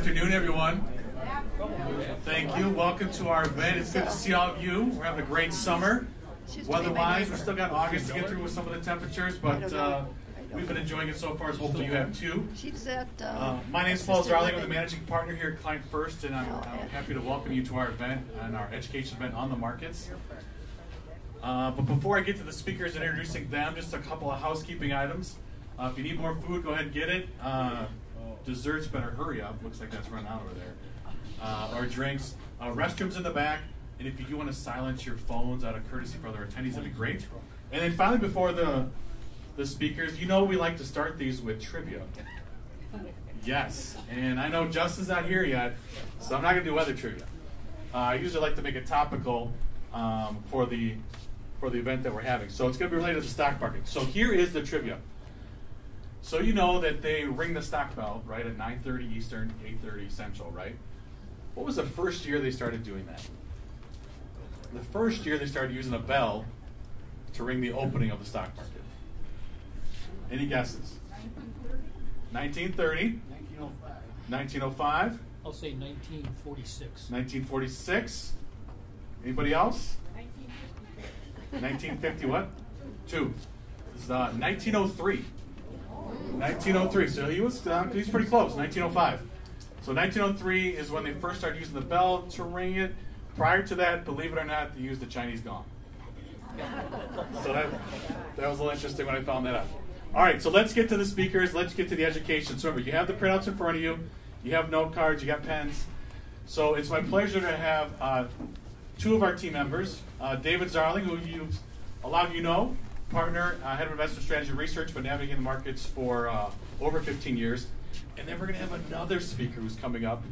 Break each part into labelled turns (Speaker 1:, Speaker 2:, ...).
Speaker 1: afternoon, everyone. Thank you. Welcome to our event. It's good to see all of you. We're having a great summer. Weather-wise, we still got August to get through with some of the temperatures, but uh, we've been enjoying it so far. So hopefully you have too.
Speaker 2: She's at. Uh,
Speaker 1: Uh, my name is Paul Zarling. I'm the managing partner here at Client First, and I'm, I'm happy to welcome you to our event and our education event on the markets. Uh, but before I get to the speakers and introducing them, just a couple of housekeeping items. Uh, if you need more food, go ahead and get it. Uh, desserts, better hurry up. Looks like that's run out over there. Uh, or drinks. Uh, restrooms in the back. And if you do want to silence your phones out of courtesy for other attendees, that'd be great. And then finally, before the the speakers, you know we like to start these with trivia. Yes, and I know Justin's not here yet, so I'm not going to do weather trivia. Uh, I usually like to make it topical um, for the for the event that we're having. So it's going to be related to the stock market. So here is the trivia. So you know that they ring the stock bell right at 9:30 Eastern, 8:30 Central, right? What was the first year they started doing that? The first year they started using a bell to ring the opening of the stock market. Any guesses? 1930? 1905. 1905?
Speaker 3: I'll say 1946.
Speaker 1: 1946. Anybody else? 1950 what? Two. This is uh, 1903. 1903. So he was uh, he's pretty close. 1905. So 1903 is when they first started using the bell to ring it. Prior to that, believe it or not, they used the Chinese gong. So that that was a little interesting when I found that out. All right, so let's get to the speakers. Let's get to the education. So remember, you have the printouts in front of you. You have note cards. You got pens. So it's my pleasure to have uh, two of our team members, uh, David Zarling, who you, a lot of you know, partner, uh, head of investment strategy research, but navigating the markets for uh, over 15 years. And then we're going to have another speaker who's coming up.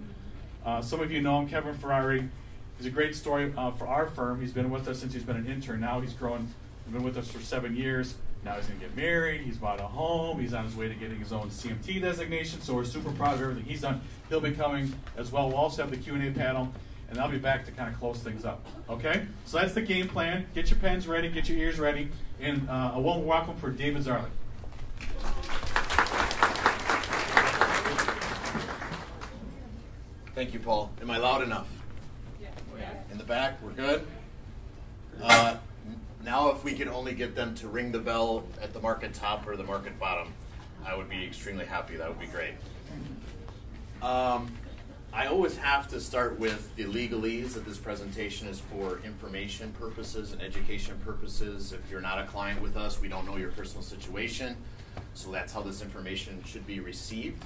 Speaker 1: Uh, some of you know him, Kevin Ferrari. He's a great story uh, for our firm. He's been with us since he's been an intern. Now he's grown, he's been with us for seven years. Now he's going to get married. He's bought a home. He's on his way to getting his own CMT designation. So we're super proud of everything he's done. He'll be coming as well. We'll also have the Q&A panel, and I'll be back to kind of close things up. Okay? So that's the game plan. Get your pens ready. Get your ears ready. And uh, a warm welcome for David Zarling.
Speaker 4: Thank you, Paul. Am I loud enough? In the back, we're good? Uh, now, if we could only get them to ring the bell at the market top or the market bottom, I would be extremely happy. That would be great. Um, I always have to start with the legalese that this presentation is for information purposes and education purposes. If you're not a client with us, we don't know your personal situation, so that's how this information should be received.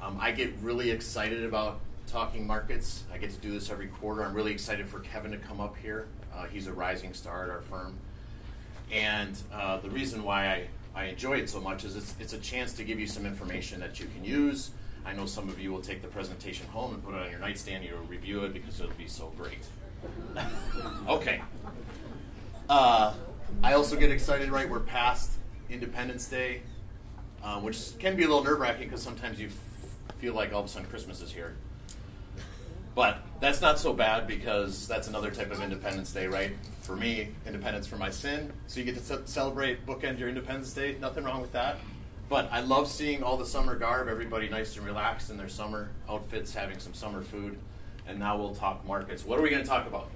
Speaker 4: Um, I get really excited about talking markets. I get to do this every quarter. I'm really excited for Kevin to come up here. Uh, he's a rising star at our firm. And uh, the reason why I, I enjoy it so much is it's, it's a chance to give you some information that you can use. I know some of you will take the presentation home and put it on your nightstand. You'll review it because it'll be so great. okay. Uh, I also get excited, right? We're past Independence Day, uh, which can be a little nerve wracking because sometimes you feel like all of a sudden Christmas is here. But that's not so bad because that's another type of Independence Day, right? For me, independence for my sin. So you get to ce- celebrate, bookend your Independence Day. Nothing wrong with that. But I love seeing all the summer garb, everybody nice and relaxed in their summer outfits, having some summer food. And now we'll talk markets. What are we going to talk about?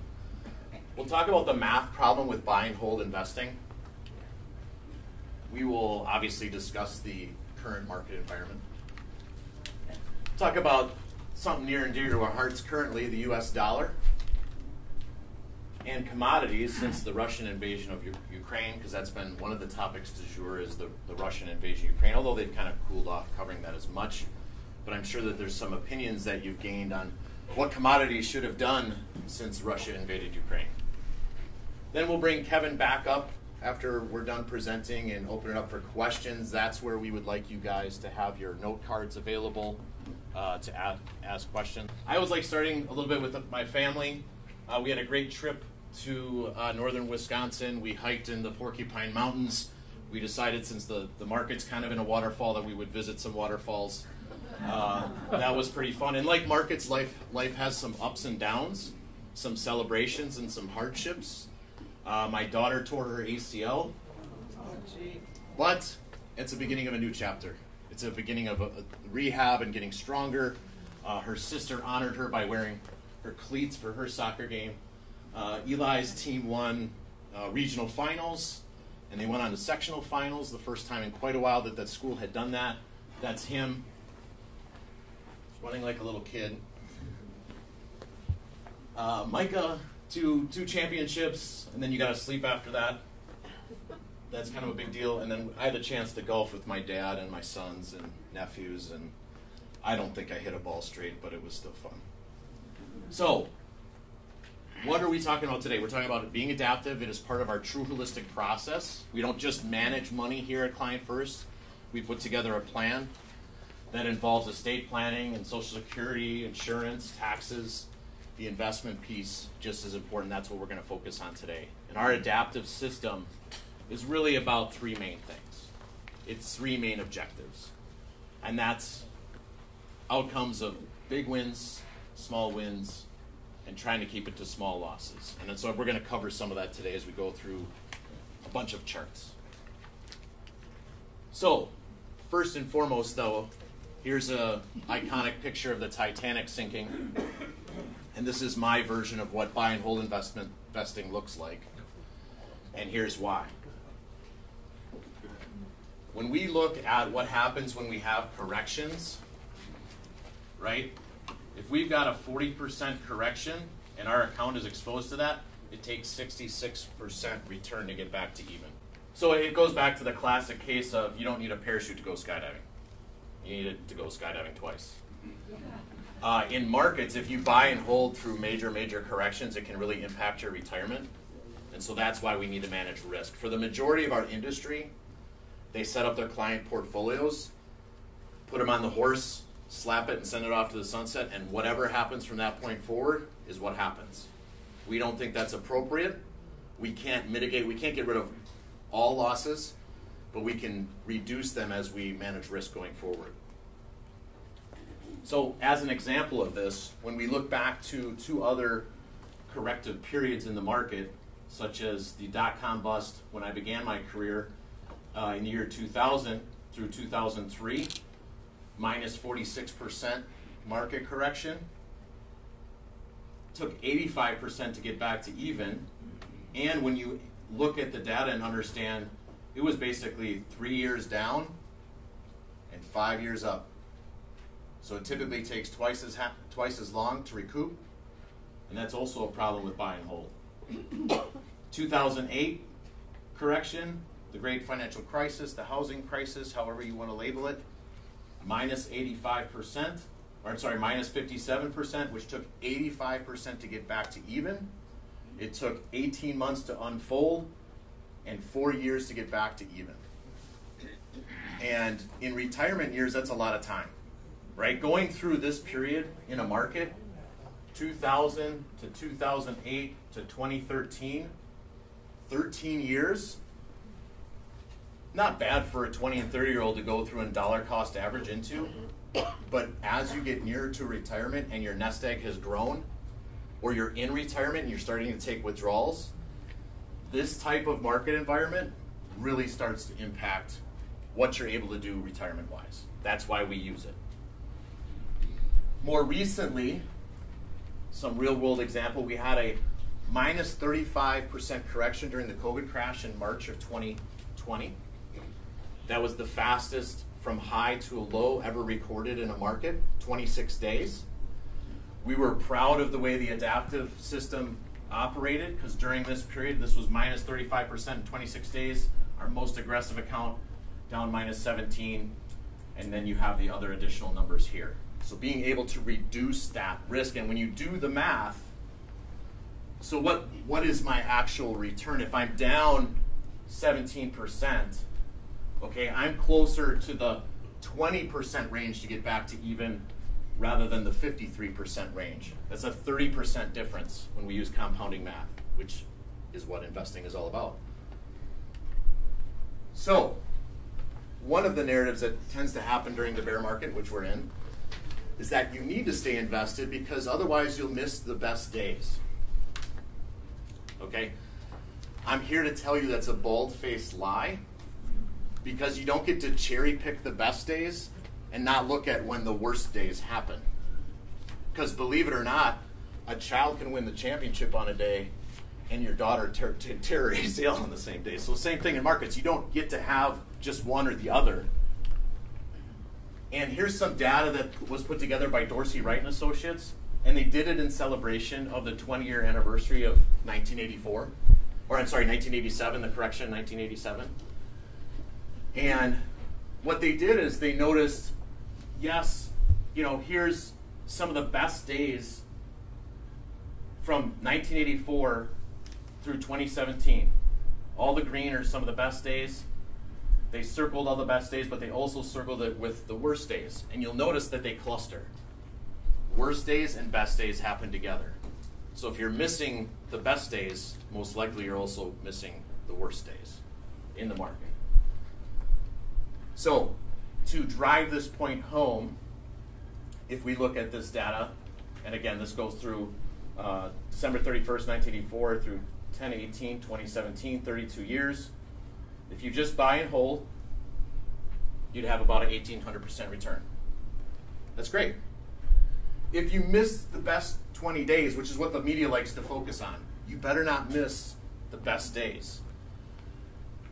Speaker 4: We'll talk about the math problem with buy and hold investing. We will obviously discuss the current market environment. Talk about something near and dear to our hearts currently the US dollar and commodities since the Russian invasion of U- Ukraine, because that's been one of the topics du jour is the, the Russian invasion of Ukraine, although they've kind of cooled off covering that as much. But I'm sure that there's some opinions that you've gained on what commodities should have done since Russia invaded Ukraine. Then we'll bring Kevin back up after we're done presenting and open it up for questions. That's where we would like you guys to have your note cards available uh, to a- ask questions. I always like starting a little bit with my family. Uh, we had a great trip to uh, northern Wisconsin. We hiked in the Porcupine Mountains. We decided since the, the market's kind of in a waterfall that we would visit some waterfalls. Uh, that was pretty fun. And like markets, life life has some ups and downs, some celebrations and some hardships. Uh, my daughter tore her ACL, but it's the beginning of a new chapter. It's a beginning of a, a rehab and getting stronger. Uh, her sister honored her by wearing her cleats for her soccer game. Uh, Eli's team won uh, regional finals, and they went on to sectional finals the first time in quite a while that that school had done that. That's him running like a little kid. Uh, Micah, two two championships, and then you got to sleep after that. That's kind of a big deal. And then I had a chance to golf with my dad and my sons and nephews, and I don't think I hit a ball straight, but it was still fun. So, what are we talking about today? We're talking about being adaptive. It is part of our true holistic process. We don't just manage money here at Client First. We put together a plan that involves estate planning and social security, insurance, taxes, the investment piece just as important. That's what we're going to focus on today. And our Adaptiv system is really about three main things. It's three main objectives. And that's outcomes of big wins, small wins, and trying to keep it to small losses. And so we're going to cover some of that today as we go through a bunch of charts. So, first and foremost, though, here's a iconic picture of the Titanic sinking, and this is my version of what buy and hold investment investing looks like. And here's why. When we look at what happens when we have corrections, right? If we've got a 40% correction and our account is exposed to that, it takes 66% return to get back to even. So it goes back to the classic case of you don't need a parachute to go skydiving. You need it to go skydiving twice. Uh, in markets, if you buy and hold through major, major corrections, it can really impact your retirement. And so that's why we need to manage risk. For the majority of our industry, they set up their client portfolios, put them on the horse, slap it, and send it off to the sunset, and whatever happens from that point forward is what happens. We don't think that's appropriate. We can't mitigate, we can't get rid of all losses, but we can reduce them as we manage risk going forward. So, as an example of this, when we look back to two other corrective periods in the market, such as the dot com bust when I began my career uh, in the year 2000 through 2003, minus 46% market correction. Took 85% to get back to even. And when you look at the data and understand it was basically three years down and five years up. So it typically takes twice as twice as long to recoup, and that's also a problem with buy and hold. 2008 correction, the great financial crisis, the housing crisis, however you want to label it, minus 85%, or I'm sorry, minus 57%, which took 85% to get back to even. It took 18 months to unfold and four years to get back to even. And in retirement years, that's a lot of time, right? Going through this period in a market, 2000 to 2008 to 2013, 13 years, not bad for a 20 and 30 year old to go through and dollar cost average into. But as you get nearer to retirement and your nest egg has grown, or you're in retirement and you're starting to take withdrawals, this type of market environment really starts to impact what you're able to do retirement wise. That's why we use it. More recently, some real world example, we had a minus 35% correction during the COVID crash in March of 2020. That was the fastest from high to a low ever recorded in a market, 26 days. We were proud of the way the Adaptiv system operated because during this period, this was minus 35% in 26 days. Our most aggressive account down minus 17, and then you have the other additional numbers here. So being able to reduce that risk, and when you do the math, so what what is my actual return if I'm down 17%? Okay, I'm closer to the 20% range to get back to even rather than the 53% range. That's a 30% difference when we use compounding math, which is what investing is all about. So, one of the narratives that tends to happen during the bear market, which we're in, is that you need to stay invested because otherwise you'll miss the best days. Okay? I'm here to tell you that's a bald faced lie because you don't get to cherry pick the best days and not look at when the worst days happen. Because believe it or not, a child can win the championship on a day and your daughter her ACL on the same day. So same thing in markets. You don't get to have just one or the other. And here's some data that was put together by Dorsey Wright and Associates, and they did it in celebration of the 20-year anniversary of 1984, or I'm sorry, 1987. The correction, 1987. And what they did is they noticed, yes, you know, here's some of the best days from 1984 through 2017. All the green are some of the best days. They circled all the best days, but they also circled it with the worst days. And you'll notice that they cluster. Worst days and best days happen together. So if you're missing the best days, most likely you're also missing the worst days in the market. So to drive this point home, if we look at this data, and again, this goes through uh, December 31st, 1984 through 10 18, 2017, 32 years. If you just buy and hold, you'd have about an 1800% return. That's great. If you miss the best 20 days, which is what the media likes to focus on, you better not miss the best days.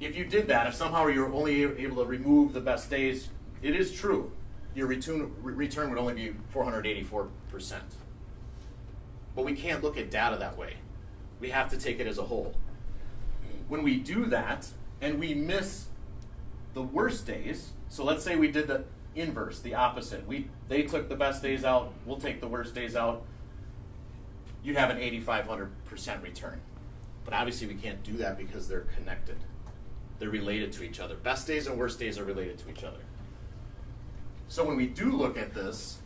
Speaker 4: If you did that, if somehow you're only able to remove the best days, it is true. Your return, return would only be 484%. But we can't look at data that way. We have to take it as a whole. When we do that and we miss the worst days, so let's say we did the inverse, the opposite. We they took the best days out, we'll take the worst days out. You'd have an 8500% return. But obviously we can't do that because they're connected. They're related to each other. Best days and worst days are related to each other. So when we do look at this,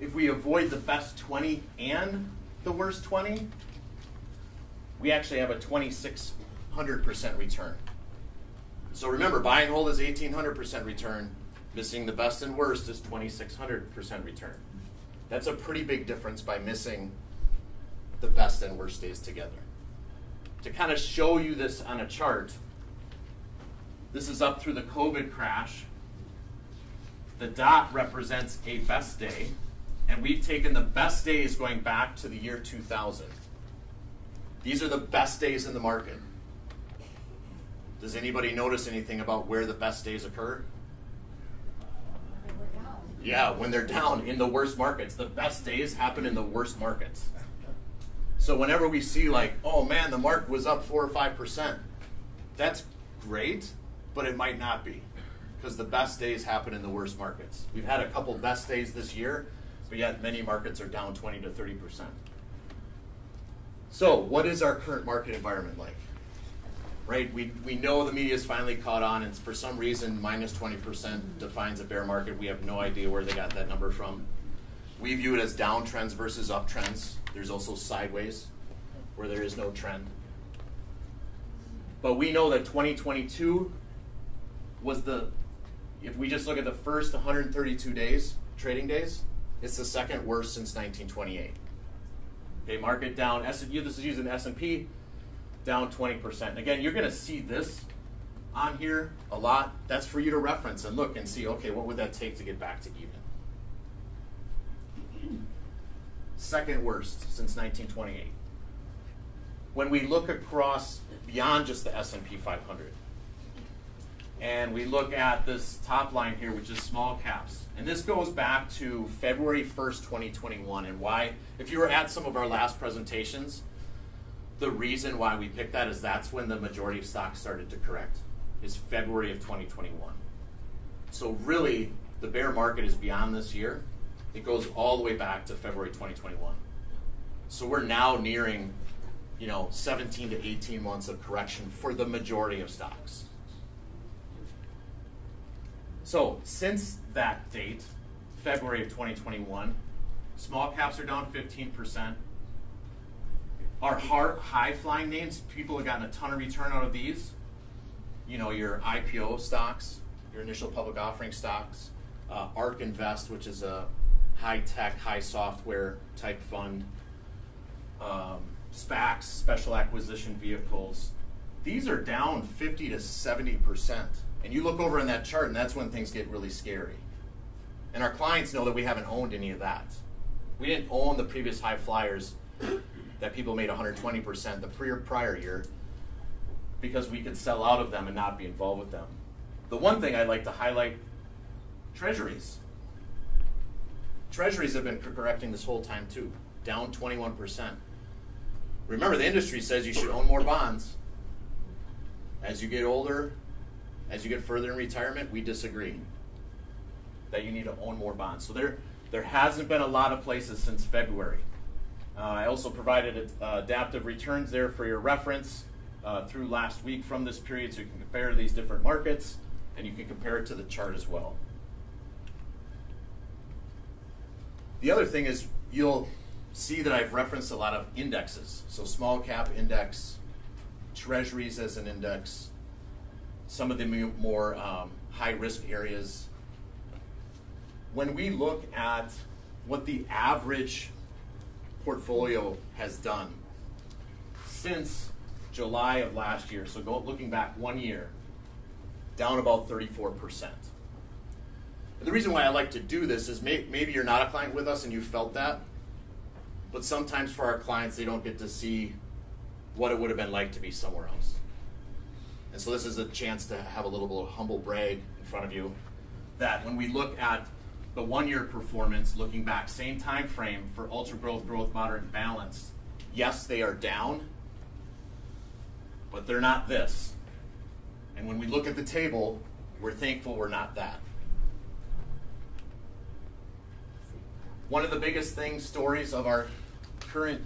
Speaker 4: if we avoid the best 20 and the worst 20, we actually have a 2600% return. So remember, buy and hold is 1800% return. Missing the best and worst is 2600% return. That's a pretty big difference by missing the best and worst days together. To kind of show you this on a chart, this is up through the COVID crash. The dot represents a best day, and we've taken the best days going back to the year 2000. These are the best days in the market. Does anybody notice anything about where the best days occur? Yeah, when they're down in the worst markets. The best days happen in the worst markets. So whenever we see like, oh man, the market was up four or five percent, that's great, but it might not be. Because the best days happen in the worst markets. We've had a couple best days this year, but yet many markets are down 20 to 30 percent. So, what is our current market environment like? Right, we, we know the media has finally caught on, and for some reason, minus 20% defines a bear market. We have no idea where they got that number from. We view it as downtrends versus uptrends. There's also sideways, where there is no trend. But we know that 2022 was the, if we just look at the first 132 days, trading days, it's the second worst since 1928. Okay, market down. S- this is using S&P down 20%. Again, you're going to see this on here a lot. That's for you to reference and look and see, okay, what would that take to get back to even? Second worst since 1928. When we look across beyond just the S&P 500, and we look at this top line here, which is small caps. And this goes back to February 1st, 2021. And why, if you were at some of our last presentations, the reason why we picked that is that's when the majority of stocks started to correct, is February of 2021. So really, the bear market is beyond this year. It goes all the way back to February 2021. So we're now nearing, you know, 17 to 18 months of correction for the majority of stocks. So since that date, February of 2021, small caps are down 15%. Our high flying names, people have gotten a ton of return out of these. You know, your IPO stocks, your initial public offering stocks, uh, ARK Invest, which is a high tech, high software type fund, um, SPACs, special acquisition vehicles. These are down 50 to 70 percent. And you look over in that chart, and that's when things get really scary. And our clients know that we haven't owned any of that. We didn't own the previous high flyers that people made 120% the prior prior year because we could sell out of them and not be involved with them. The one thing I'd like to highlight treasuries. Treasuries have been correcting this whole time too, down 21%. Remember, the industry says you should own more bonds. As you get older, as you get further in retirement, we disagree that you need to own more bonds. So there, there hasn't been a lot of places since February. Uh, I also provided uh, Adaptiv returns there for your reference uh, through last week from this period so you can compare these different markets and you can compare it to the chart as well. The other thing is you'll see that I've referenced a lot of indexes. So small cap index, treasuries as an index, some of the more um, high risk areas. When we look at what the average portfolio has done since July of last year, so go, looking back one year, down about 34%. And the reason why I like to do this is may, maybe you're not a client with us and you felt that, but sometimes for our clients, they don't get to see what it would have been like to be somewhere else. And so this is a chance to have a little bit of humble brag in front of you that when we look at the one-year performance, looking back, same time frame for ultra growth, growth, moderate, balance, yes, they are down, but they're not this. And when we look at the table, we're thankful we're not that. One of the biggest things, stories of our current,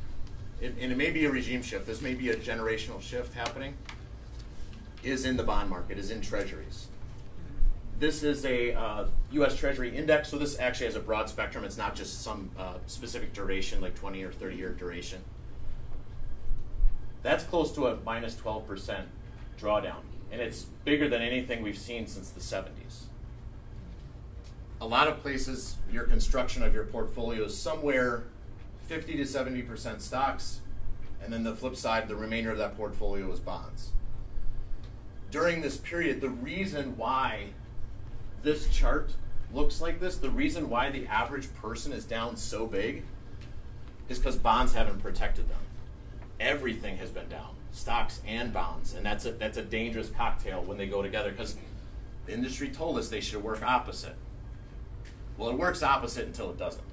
Speaker 4: and it may be a regime shift, this may be a generational shift happening, is in the bond market, is in treasuries. This is a uh, U.S. Treasury index, so this actually has a broad spectrum. It's not just some uh, specific duration, like 20 or 30 year duration. That's close to a minus 12% drawdown, and it's bigger than anything we've seen since the 70s. A lot of places, your construction of your portfolio is somewhere 50 to 70% stocks, and then the flip side, the remainder of that portfolio is bonds. During this period, the reason why this chart looks like this, the reason why the average person is down so big is because bonds haven't protected them. Everything has been down, stocks and bonds, and that's a, that's a dangerous cocktail when they go together because the industry told us they should work opposite. Well, it works opposite until it doesn't.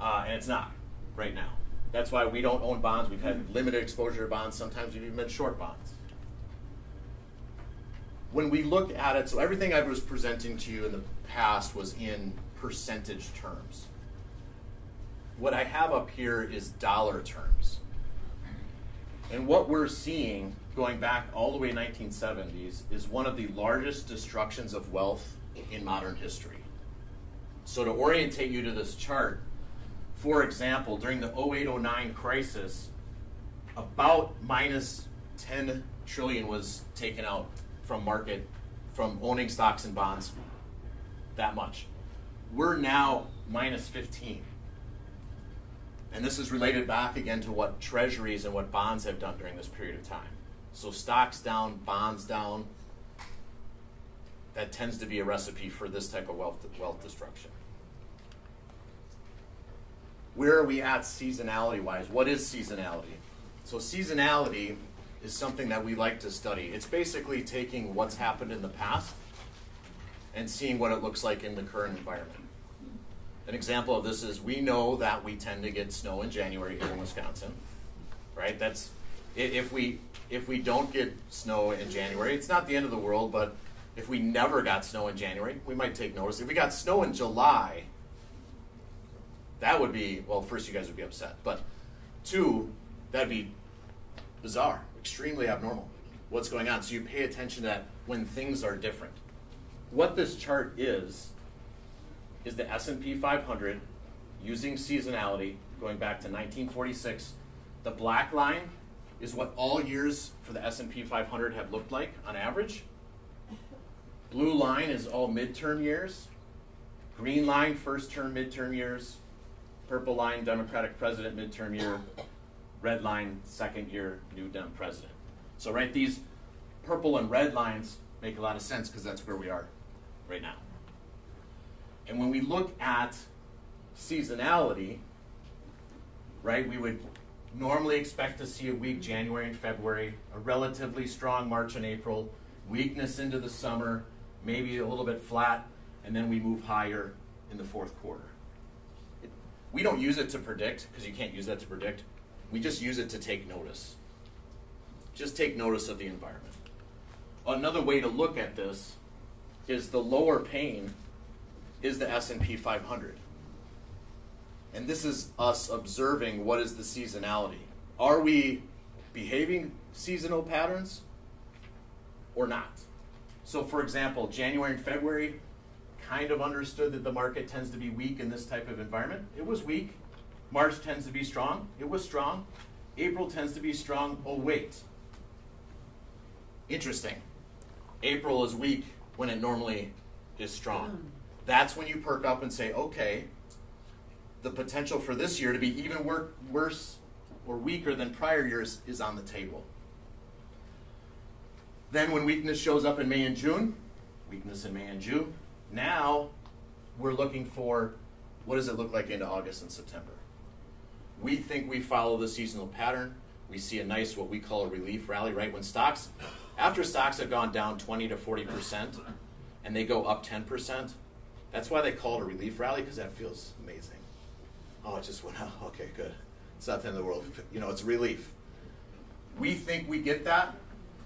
Speaker 4: Uh, and it's not right now. That's why we don't own bonds. We've had limited exposure to bonds. Sometimes we've even been short bonds when we look at it, so everything I was presenting to you in the past was in percentage terms. What I have up here is dollar terms. And what we're seeing going back all the way 1970s is one of the largest destructions of wealth in modern history. So to orientate you to this chart, for example, during the 0809 crisis, about minus 10 trillion was taken out from market, from owning stocks and bonds that much. We're now minus 15. And this is related back again to what treasuries and what bonds have done during this period of time. So stocks down, bonds down. That tends to be a recipe for this type of wealth, wealth destruction. Where are we at seasonality wise? What is seasonality? So, seasonality is something that we like to study. It's basically taking what's happened in the past and seeing what it looks like in the current environment. An example of this is we know that we tend to get snow in January here in Wisconsin, right? That's if we if we don't get snow in January, it's not the end of the world, but if we never got snow in January, we might take notice. If we got snow in July, that would be well, first you guys would be upset, but two, that'd be bizarre extremely abnormal what's going on. So you pay attention to that when things are different. What this chart is is the S&P 500 using seasonality going back to 1946. The black line is what all years for the S&P 500 have looked like on average. Blue line is all midterm years. Green line first term midterm years. Purple line Democratic president midterm year red line, second year new Dem president. So, right, these purple and red lines make a lot of sense because that's where we are right now. And when we look at seasonality, right, we would normally expect to see a weak January and February, a relatively strong March and April, weakness into the summer, maybe a little bit flat, and then we move higher in the fourth quarter. We don't use it to predict, because you can't use that to predict. We just use it to take notice. Just take notice of the environment. Another way to look at this is the lower pane is the S&P 500. And this is us observing what is the seasonality. Are we behaving seasonal patterns or not? So, for example, January and February kind of understood that the market tends to be weak in this type of environment. It was weak. March tends to be strong. It was strong. April tends to be strong. Oh, wait. Interesting. April is weak when it normally is strong. Hmm. That's when you perk up and say, okay, the potential for this year to be even wor- worse or weaker than prior years is on the table. Then, when weakness shows up in May and June, weakness in May and June, now we're looking for what does it look like into August and September. We think we follow the seasonal pattern. We see a nice, what we call a relief rally, right? When stocks, after stocks have gone down 20 to 40% and they go up 10%, that's why they call it a relief rally because that feels amazing. Oh, it just went out. Okay, good. It's not the end of the world. You know, it's relief. We think we get that.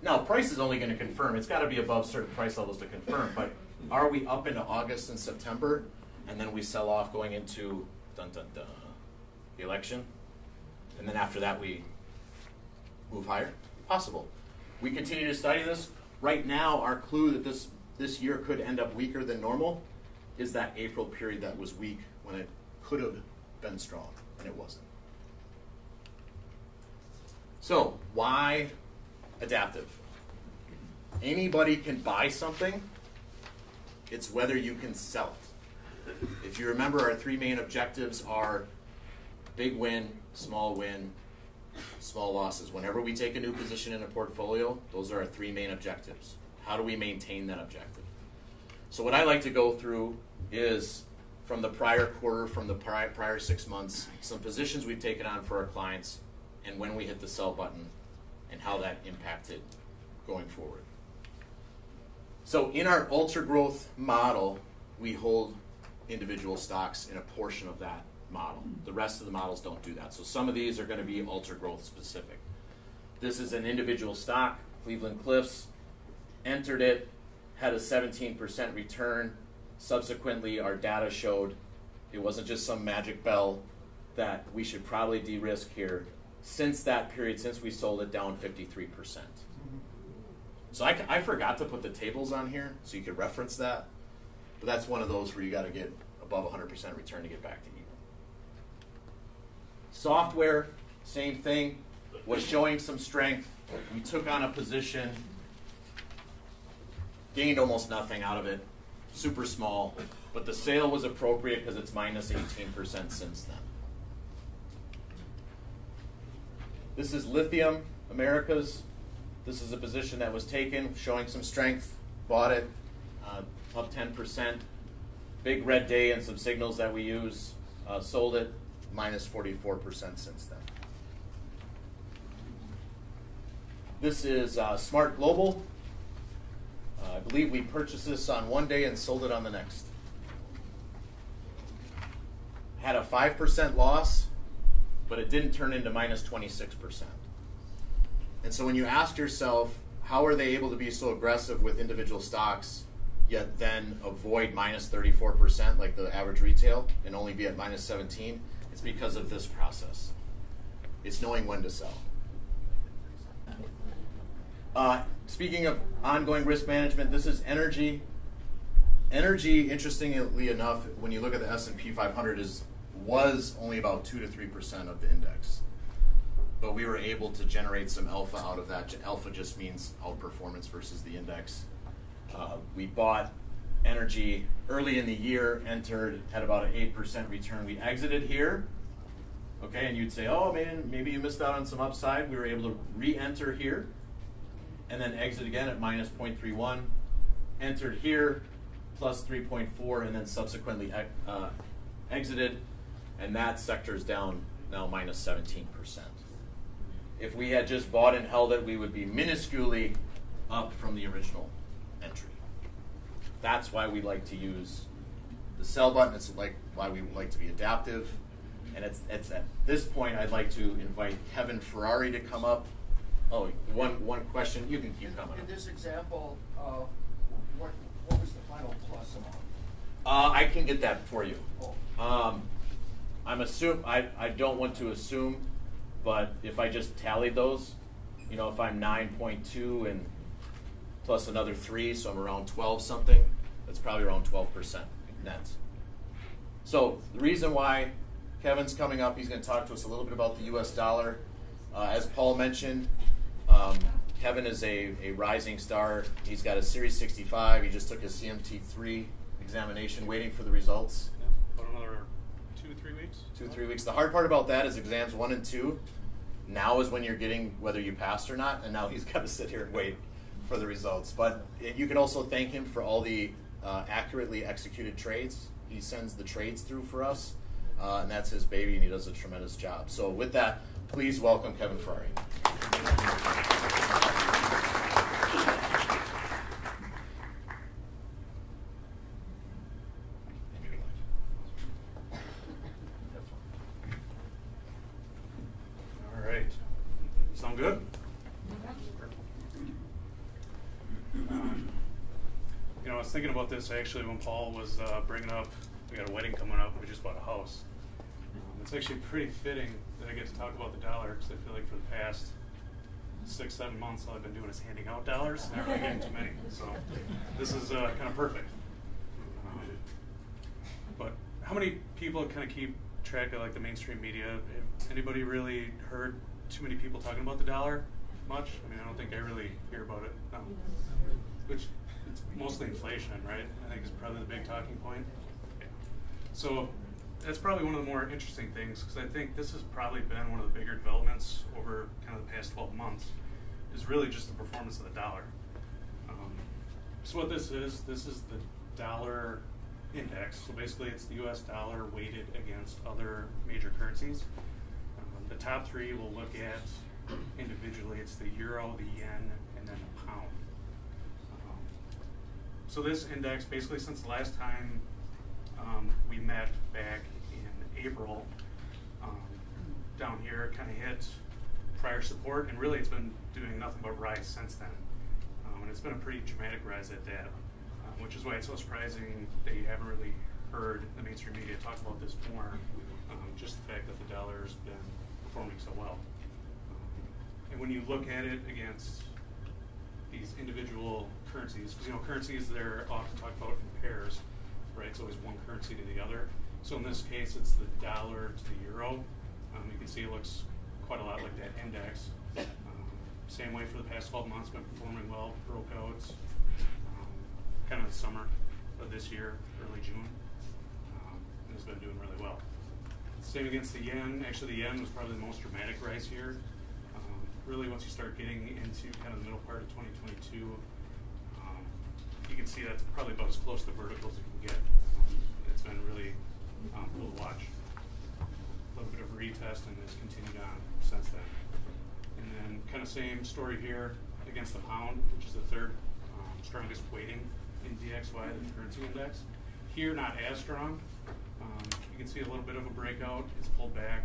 Speaker 4: Now, price is only going to confirm. It's got to be above certain price levels to confirm. But are we up into August and September, and then we sell off going into dun dun dun the election, and then after that we move higher? Possible. We continue to study this. Right now, our clue that this this year could end up weaker than normal is that April period that was weak when it could have been strong, and it wasn't. So, why adaptive? Anybody can buy something, it's whether you can sell it. If you remember, our three main objectives are big win, small win, small losses. Whenever we take a new position in a portfolio, those are our three main objectives. How do we maintain that objective? So, what I like to go through is from the prior quarter, from the prior, prior six months, some positions we've taken on for our clients, and when we hit the sell button, and how that impacted going forward. So, in our ultra growth model, we hold individual stocks in a portion of that model. The rest of the models don't do that. So, some of these are going to be ultra growth specific. This is an individual stock, Cleveland Cliffs, entered it, had a 17% return. Subsequently, our data showed it wasn't just some magic bell that we should probably de risk here. Since that period, since we sold it, down 53%. So I, I forgot to put the tables on here so you could reference that. But that's one of those where you got to get above 100% return to get back to. Software, same thing, was showing some strength. We took on a position, gained almost nothing out of it, super small, but the sale was appropriate because it's minus 18% since then. This is Lithium Americas. This is a position that was taken, showing some strength. Bought it, uh, up 10%. Big red day and some signals that we use. Uh, sold it, minus 44% since then. This is uh, Smart Global. Uh, I believe we purchased this on one day and sold it on the next. Had a 5% loss, but it didn't turn into minus 26%. And so when you ask yourself, how are they able to be so aggressive with individual stocks, yet then avoid minus 34% like the average retail and only be at minus 17? It's because of this process. It's knowing when to sell. Uh, speaking of ongoing risk management, this is energy. Energy, interestingly enough, when you look at the S&P 500, is was only about two to three percent of the index, but we were able to generate some alpha out of that. Alpha just means outperformance versus the index. Uh, we bought energy early in the year, entered at about an eight percent return. We exited here. Okay, and you'd say, oh man, maybe you missed out on some upside. We were able to re-enter here and then exit again at minus 0.31, entered here, plus 3.4, and then subsequently uh, exited. and that sector is down now minus 17%. If we had just bought and held it, we would be minusculely up from the original entry. That's why we like to use the sell button. It's like why we like to be adaptive. And it's, it's at this point I'd like to invite Kevin Ferrari to come up. Oh, one one question. You can keep
Speaker 2: In,
Speaker 4: coming.
Speaker 2: in this example, uh, what, what was the final plus amount?
Speaker 4: Uh, I can get that for you.
Speaker 2: Oh.
Speaker 4: Um, I'm assume I, I don't want to assume, but if I just tallied those, you know, if I'm nine point two and plus another three, so I'm around twelve something, that's probably around twelve percent net. So the reason why Kevin's coming up, he's going to talk to us a little bit about the U.S. dollar. Uh, as Paul mentioned, um, Kevin is a, a rising star. He's got a Series 65. He just took his CMT3 examination, waiting for the results.
Speaker 5: Yeah, about another two, three weeks.
Speaker 4: Two, three weeks. The hard part about that is exams one and two. Now is when you're getting whether you passed or not, and now he's got to sit here and wait for the results. But you can also thank him for all the uh, accurately executed trades. He sends the trades through for us, uh, and that's his baby, and he does a tremendous job. So with that, please welcome Kevin Ferrari.
Speaker 1: All right. Sound good?
Speaker 5: Um, You know, I was thinking about this actually when Paul was uh, bringing up, we got a wedding coming up, we just bought a house. Um, it's actually pretty fitting that I get to talk about the dollar because I feel like for the past six, seven months, all I've been doing is handing out dollars, and never really getting too many. So this is uh, kind of perfect. Um, but how many people kind of keep track of like the mainstream media? Have anybody really heard too many people talking about the dollar much? I mean, I don't think I really hear about it. No. Which mostly inflation, right? I think is probably the big talking point. So that's probably one of the more interesting things because I think this has probably been one of the bigger developments over kind of the past 12 months is really just the performance of the dollar. Um, so what this is, this is the dollar index. So basically, it's the U.S. dollar weighted against other major currencies. Um, the top three we'll look at individually. It's the euro, the yen, so this index, basically, since the last time um, we met back in April, um, down here, kind of hit prior support, and really it's been doing nothing but rise since then. Um, and it's been a pretty dramatic rise at that, um, which is why it's so surprising that you haven't really heard the mainstream media talk about this more. Um, just the fact that the dollar's been performing so well. Um, and when you look at it against these individual currencies, because you know currencies they're often talked about in pairs, right? It's always one currency to the other. So in this case, it's the dollar to the euro. Um, you can see it looks quite a lot like that index. Um, same way for the past 12 months, been performing well. Broke out um, kind of the summer of this year, early June, um, and has been doing really well. Same against the yen. Actually, the yen was probably the most dramatic rise here. Really, once you start getting into kind of the middle part of 2022, um, you can see that's probably about as close to vertical as you can get. Um, it's been really um, cool to watch. A little bit of retest and it's continued on since then. And then kind of same story here against the pound, which is the third um, strongest weighting in DXY, the currency index. Here, not as strong. Um, you can see a little bit of a breakout. It's pulled back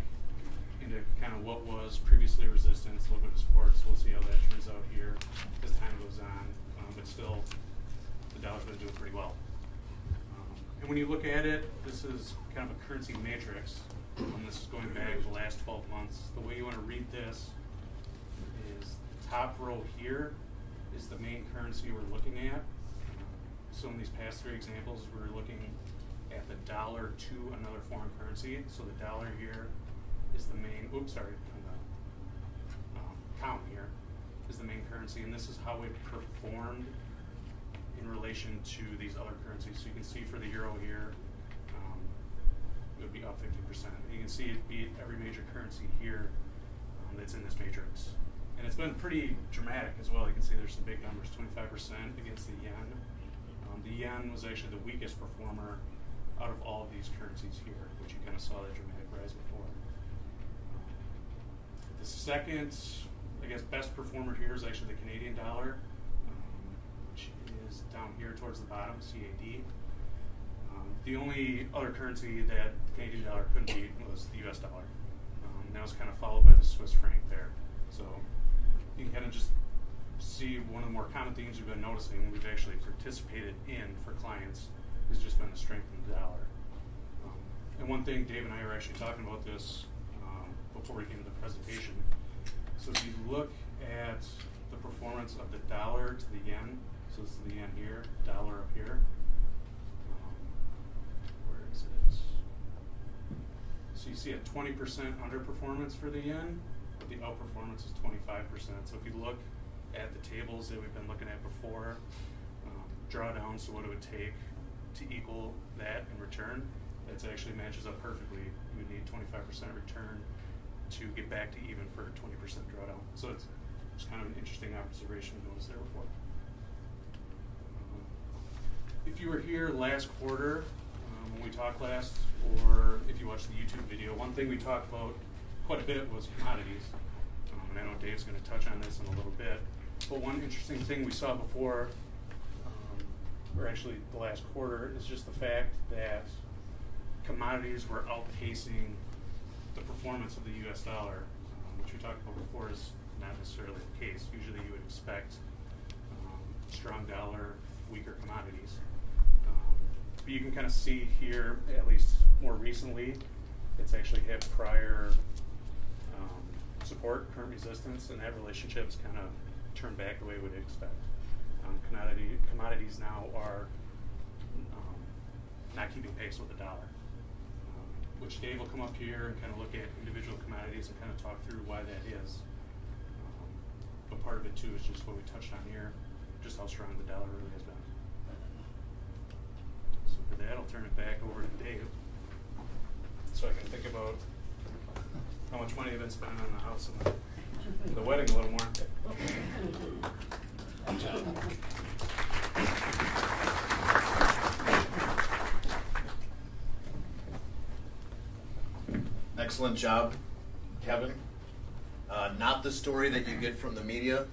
Speaker 5: into kind of what was previously resistance, a little bit of support. So we'll see how that turns out here as time goes on. Um, but still, the dollar's been doing pretty well. Um, and when you look at it, this is kind of a currency matrix. Um, this is going back the last 12 months. The way you want to read this is the top row here is the main currency we're looking at. So in these past three examples, we're looking at the dollar to another foreign currency. So the dollar here is the main, oops, sorry, the um, count here is the main currency, and this is how it performed in relation to these other currencies. So you can see for the euro here, um, it would be up 50%. You can see it beat every major currency here um, that's in this matrix. And it's been pretty dramatic as well. You can see there's some big numbers, 25% against the yen. Um, the yen was actually the weakest performer out of all of these currencies here, which you kind of saw that dramatic rise before. The second, I guess, best performer here is actually the Canadian dollar, um, which is down here towards the bottom, CAD. Um, the only other currency that the Canadian dollar couldn't beat was the US dollar. Um, and that was kind of followed by the Swiss franc there. So you can kind of just see one of the more common themes we've been noticing, we've actually participated in for clients, has just been the strength of the dollar. Um, and one thing, Dave and I were actually talking about this before we get to the presentation. So if you look at the performance of the dollar to the yen, so this is the yen here, dollar up here. Um, where is it? So you see a 20% underperformance for the yen, but the outperformance is 25%. So if you look at the tables that we've been looking at before, um, drawdown, so what it would take to equal that in return, that actually matches up perfectly. You would need 25% return to get back to even for 20% drawdown. So it's, it's kind of an interesting observation to notice there before. Um, if you were here last quarter, um, when we talked last, or if you watched the YouTube video, one thing we talked about quite a bit was commodities. Um, and I know Dave's going to touch on this in a little bit. But one interesting thing we saw before, um, or actually the last quarter, is just the fact that commodities were outpacing the performance of the U.S. dollar, um, which we talked about before is not necessarily the case. Usually, you would expect um, strong dollar, weaker commodities. Um, but you can kind of see here, at least more recently, it's actually hit prior um, support, current resistance, and that relationship's kind of turned back the way we would expect. Um, commodity commodities now are um, not keeping pace with the dollar which Dave will come up here and kind of look at individual commodities and kind of talk through why that is. Um, but part of it too is just what we touched on here, just how strong the dollar really has been. So for that, I'll turn it back over to Dave, so I can think about how much money I've been spending on the house and the, the wedding a little more.
Speaker 4: Excellent job, Kevin. Uh, not the story that you get from the media.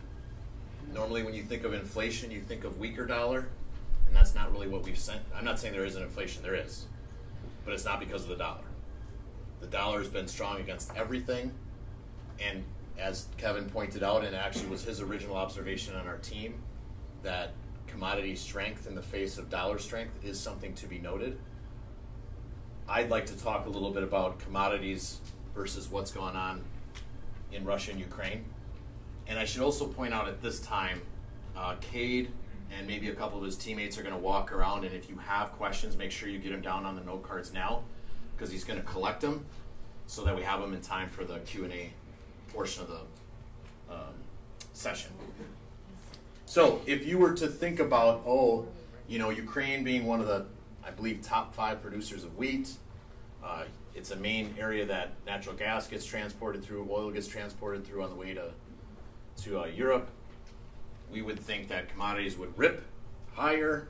Speaker 4: Normally, when you think of inflation, you think of weaker dollar, and that's not really what we've sent. I'm not saying there isn't inflation, there is, but it's not because of the dollar. The dollar has been strong against everything, and as Kevin pointed out, and actually was his original observation on our team, that commodity strength in the face of dollar strength is something to be noted. I'd like to talk a little bit about commodities versus what's going on in Russia and Ukraine. And I should also point out at this time, uh, Cade and maybe a couple of his teammates are going to walk around, and if you have questions, make sure you get them down on the note cards now, because he's going to collect them so that we have them in time for the Q and A portion of the um, session. So, if you were to think about, oh, you know, Ukraine being one of the, I believe, top five producers of wheat, uh, it's a main area that natural gas gets transported through, oil gets transported through on the way to to uh, Europe. We would think that commodities would rip higher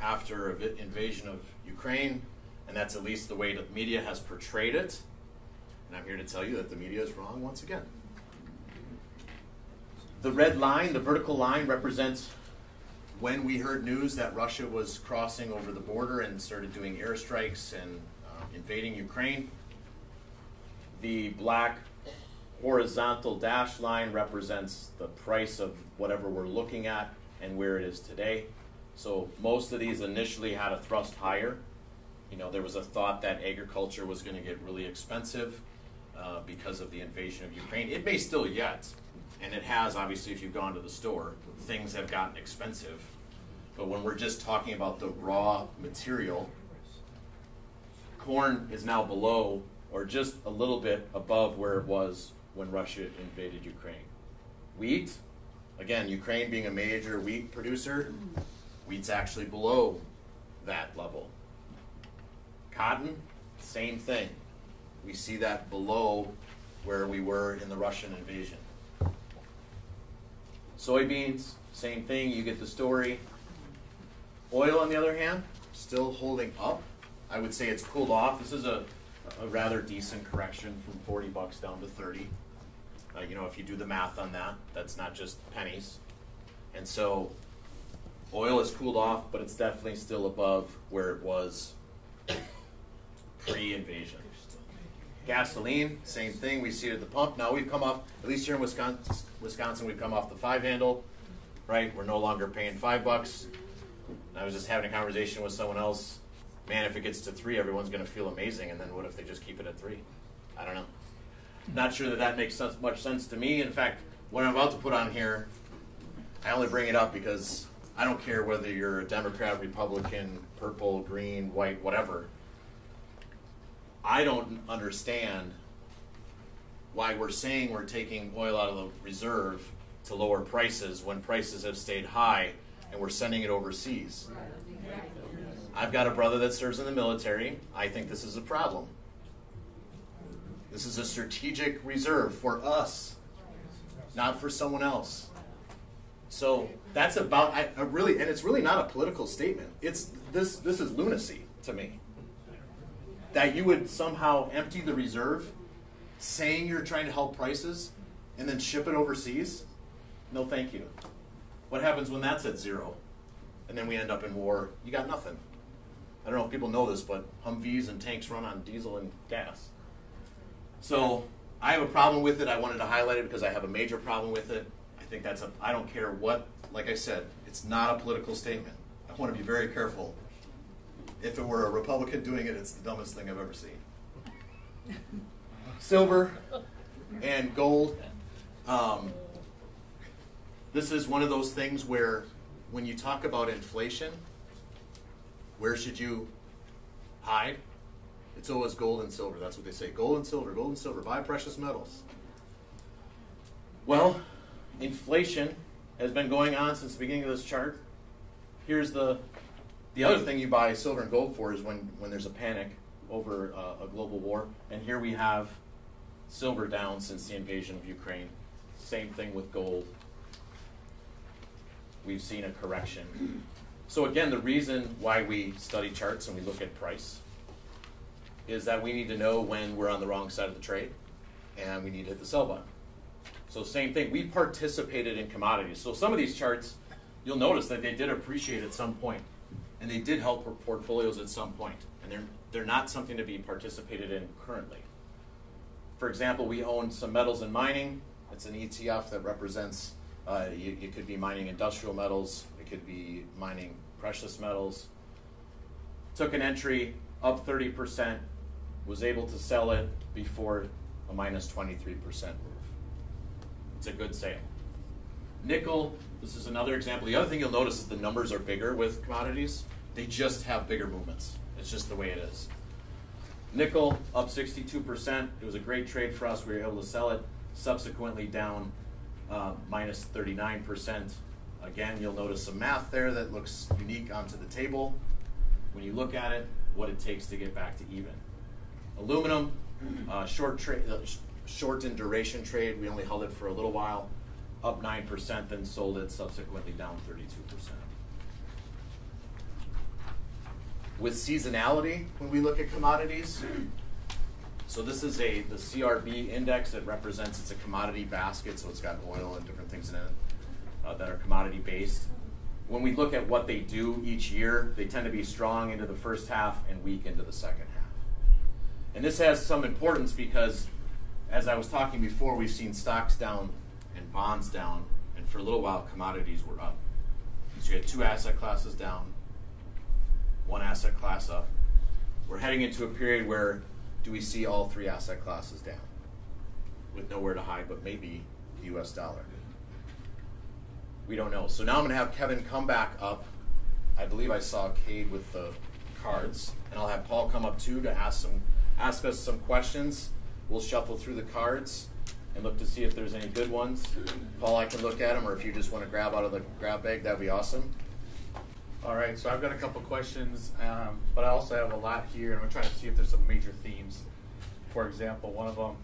Speaker 4: after an invasion of Ukraine, and that's at least the way the media has portrayed it. And I'm here to tell you that the media is wrong once again. The red line, the vertical line, represents when we heard news that Russia was crossing over the border and started doing airstrikes and invading Ukraine. The black horizontal dash line represents the price of whatever we're looking at and where it is today. So most of these initially had a thrust higher. You know, there was a thought that agriculture was going to get really expensive uh, because of the invasion of Ukraine. It may still yet, and it has, obviously, if you've gone to the store, things have gotten expensive. But when we're just talking about the raw material, corn is now below or just a little bit above where it was when Russia invaded Ukraine. Wheat, again, Ukraine being a major wheat producer, wheat's actually below that level. Cotton, same thing. We see that below where we were in the Russian invasion. Soybeans, same thing, you get the story. Oil, on the other hand, still holding up. I would say it's cooled off. This is a, a rather decent correction from 40 bucks down to 30. Uh, you know, if you do the math on that, that's not just pennies. And so oil has cooled off, but it's definitely still above where it was pre invasion. Gasoline, same thing. We see it at the pump. Now we've come off, at least here in Wisconsin, Wisconsin, we've come off the five handle, right? We're no longer paying five bucks. I was just having a conversation with someone else. Man, if it gets to three, everyone's going to feel amazing. And then what if they just keep it at three? I don't know. Not sure that that makes sense, much sense to me. In fact, what I'm about to put on here, I only bring it up because I don't care whether you're a Democrat, Republican, purple, green, white, whatever. I don't understand why we're saying we're taking oil out of the reserve to lower prices when prices have stayed high and we're sending it overseas. I've got a brother that serves in the military. I think this is a problem. This is a strategic reserve for us, not for someone else. So that's about I, I really, and it's really not a political statement. It's this. This is lunacy to me. That you would somehow empty the reserve, saying you're trying to help prices, and then ship it overseas. No, thank you. What happens when that's at zero, and then we end up in war? You got nothing. I don't know if people know this, but Humvees and tanks run on diesel and gas. So I have a problem with it. I wanted to highlight it because I have a major problem with it. I think that's a, I don't care what, like I said, it's not a political statement. I want to be very careful. If it were a Republican doing it, it's the dumbest thing I've ever seen. Silver and gold. Um, this is one of those things where when you talk about inflation, where should you hide? It's always gold and silver. That's what they say. Gold and silver, gold and silver. Buy precious metals. Well, inflation has been going on since the beginning of this chart. Here's the the other thing you buy silver and gold for is when, when there's a panic over uh, a global war. And here we have silver down since the invasion of Ukraine. Same thing with gold. We've seen a correction. So again, the reason why we study charts and we look at price is that we need to know when we're on the wrong side of the trade and we need to hit the sell button. So same thing, we participated in commodities. So some of these charts, you'll notice that they did appreciate at some point and they did help portfolios at some point and they're, they're not something to be participated in currently. For example, we own some metals and mining. It's an ETF that represents, uh, you, you could be mining industrial metals, could be mining precious metals. Took an entry up 30%, was able to sell it before a minus 23% move. It's a good sale. Nickel, this is another example. The other thing you'll notice is the numbers are bigger with commodities. They just have bigger movements. It's just the way it is. Nickel up 62%. It was a great trade for us. We were able to sell it. Subsequently down uh, minus 39%. Again, you'll notice some math there that looks unique onto the table. When you look at it, what it takes to get back to even. Aluminum, uh, short trade, uh, short in duration trade. We only held it for a little while, up nine percent, then sold it subsequently down thirty-two percent. With seasonality, when we look at commodities, so this is a the CRB index that represents it's a commodity basket, so it's got oil and different things in it uh, that are commodity based when we look at what they do each year, they tend to be strong into the first half and weak into the second half. And this has some importance because, as I was talking before, we've seen stocks down and bonds down, and for a little while, commodities were up. So you had two asset classes down, one asset class up. We're heading into a period where do we see all three asset classes down with nowhere to hide but maybe the US dollar? We don't know. So now I'm going to have Kevin come back up. I believe I saw Cade with the cards, and I'll have Paul come up too to ask some ask us some questions. We'll shuffle through the cards and look to see if there's any good ones. Paul, I can look at them, or if you just want to grab out of the grab bag, that'd be awesome.
Speaker 1: All right, so I've got a couple questions, um, but I also have a lot here, and I'm trying to see if there's some major themes. For example, one of them,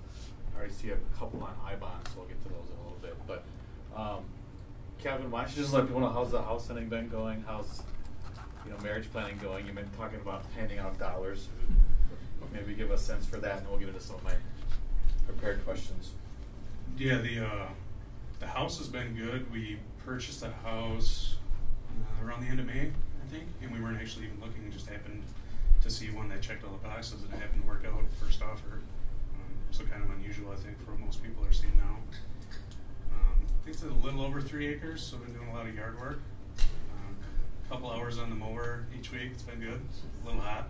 Speaker 1: I already see a couple on I bonds, so we'll get to those in a little bit. But um, Kevin, why don't you just let people know how's the house hunting been going? How's you know, marriage planning going. You've been talking about handing out dollars. Maybe give a sense for that, and we'll get into some of my prepared questions.
Speaker 5: Yeah, the uh, the house has been good. We purchased a house uh, around the end of May, I think, and we weren't actually even looking. Just happened to see one that checked all the boxes, and it happened to work out first offer. Um, so kind of unusual, I think, for what most people are seeing now. Think it's a little over three acres, so I've been doing a lot of yard work. Um, a couple hours on the mower each week. It's been good. A little hot.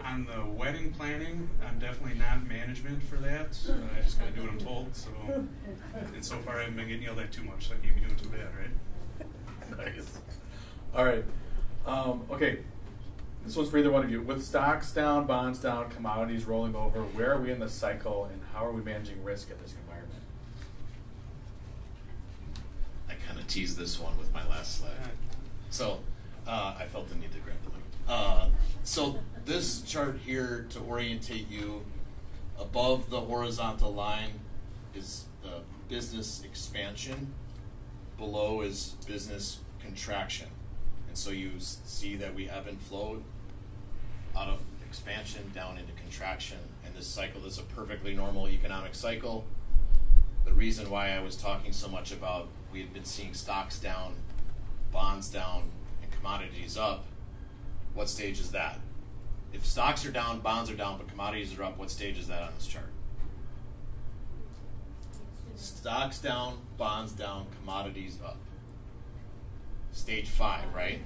Speaker 5: Um, on the wedding planning, I'm definitely not management for that. Uh, I just gotta do what I'm told. So, and so far I haven't been getting yelled at too much. So I can't be doing too bad, right?
Speaker 1: nice. All right. Um, okay. This one's for either one of you. With stocks down, bonds down, commodities rolling over, where are we in the cycle, and how are we managing risk at this
Speaker 4: I kind this one with my last slide. So uh, I felt the need to grab the mic. Uh, so this chart here to orientate you above the horizontal line is the business expansion. Below is business contraction. And so you see that we ebb and flow out of expansion down into contraction. And this cycle is a perfectly normal economic cycle. The reason why I was talking so much about we had been seeing stocks down, bonds down, and commodities up, what stage is that? If stocks are down, bonds are down, but commodities are up, what stage is that on this chart? Stocks down, bonds down, commodities up. Stage five, right?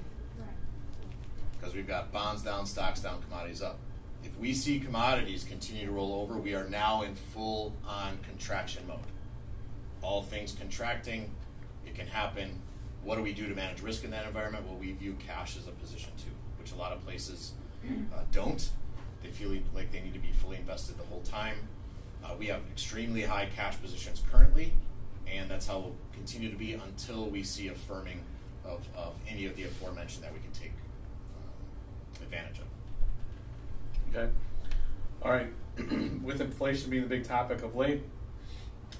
Speaker 4: Because we've got bonds down, stocks down, commodities up. If we see commodities continue to roll over, we are now in full on contraction mode. All things contracting, can happen. What do we do to manage risk in that environment? Well, we view cash as a position too, which a lot of places uh, don't. They feel like they need to be fully invested the whole time. Uh, we have extremely high cash positions currently, and that's how we'll continue to be until we see a firming of, of any of the aforementioned that we can take um, advantage of.
Speaker 1: Okay. All right. With inflation being the big topic of late,